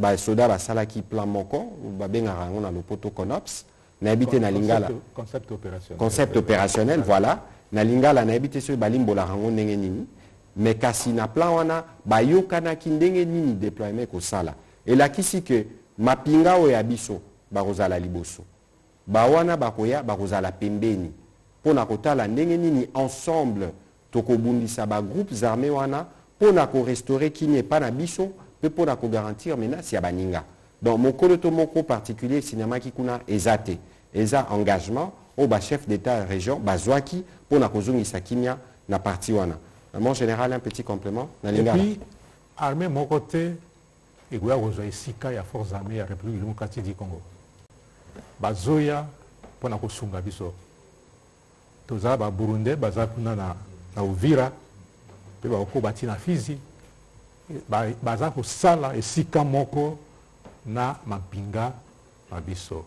basoda basalaki plan moko babengaka yango na lopoto conops nayebi te na lingala. Concept opérationnel, concept opérationnel voilà. Na lingala nayebi te soki balimbolaka yango ndenge nini. Me kasi na plan wana bayokanaki ndenge nini déploiement ekosala. Elakisi ke mapinga oyo ya biso bakozala liboso. Bawana bakoya bakozala pembeni. Mpona kotala ndenge nini ensemble tokobundisa bagroupes armés wana mpona korestaure kini epa na biso mpe mpona kogarantir menace ya baninga. Donc mokolo to moko particulier esinyamaki kuna eza te. Eza engagement oyo bachef d'état région bazwaki mpona kozongisa kimia na parti wana. Mon général un petit complément. Na lingala puis, armée moko te ekoya kozwa esika ya force armée ya république démocratique du congo. Bazoya mpona kosunga biso. Tozala baburundais baza kuna na, na uvira mpe bakokoba ti na fizi baza kosala esika moko na mampinga na biso.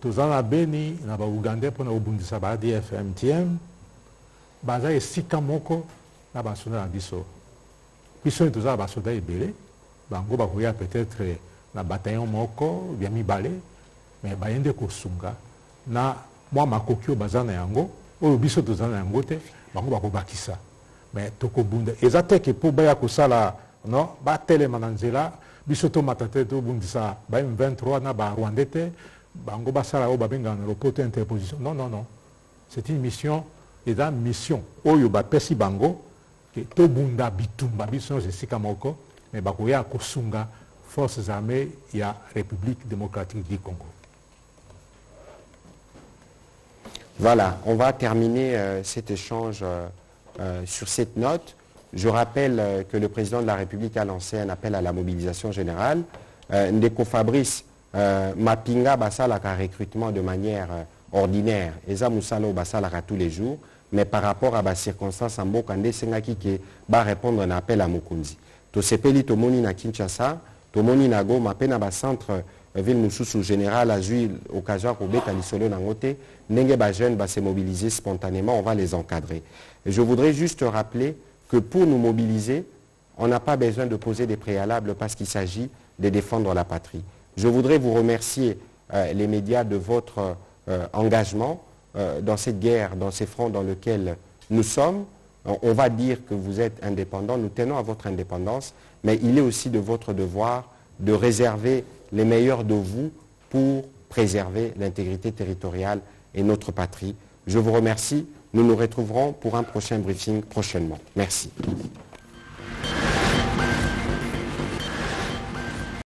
Toza na beni na baugandais mpona kobundisa ba adf mtm baza esika moko na basoda na biso. Biso toza na basoda ebele. Bango bakoya peut-être na bataillon moko bia mibale me baye nde kosunga. Na mwa makoki oyo baza na yango oyo biso toza na yango te bango bakobakisa me tokobunda. Eza teke mpo baya non? Batelema na biso tomata te tobundisa ba m23 na te. Bango basala oyo babengaka na interposition. Non non non. C'est une mission eza mission oyo bapesi bango ke tobunda bitumba. Biso nyonso esika moko bakoya kosunga forces armées ya république démocratique du congo. Voilà, on va terminer euh, cet échange euh, sur cette note. Je rappelle euh, que le président de la République a lancé un appel à la mobilisation générale. Euh, Ndeko Fabrice, euh, Mapinga basalaka recrutement de manière euh, ordinaire. Eza Moussalo basalaka tous les jours. Mais par rapport à la circonstance en Bokande, Sengaki qui va répondre à un appel à Mukunzi. tosepeli tomoni na kinshasa tomoni na goma mpe na bacentre euh, ville mosusu général azwi occasion ya kobeta lisolo nango te ndenge bajeune base mobiliser spontanément on va les encadrer Je voudrais juste rappeler que pour nous mobiliser on n'a pas besoin de poser des préalables parce qu'il s'agit de défendre la patrie je voudrais vous remercier euh, les médias de votre euh, engagement euh, dans cette guerre dans ces fronts dans lesquels nous sommes on va dire que vous êtes indépendant, nous tenons à votre indépendance, mais il est aussi de votre devoir de réserver les meilleurs de vous pour préserver l'intégrité territoriale et notre patrie. Je vous remercie. Nous nous retrouverons pour un prochain briefing prochainement. Merci.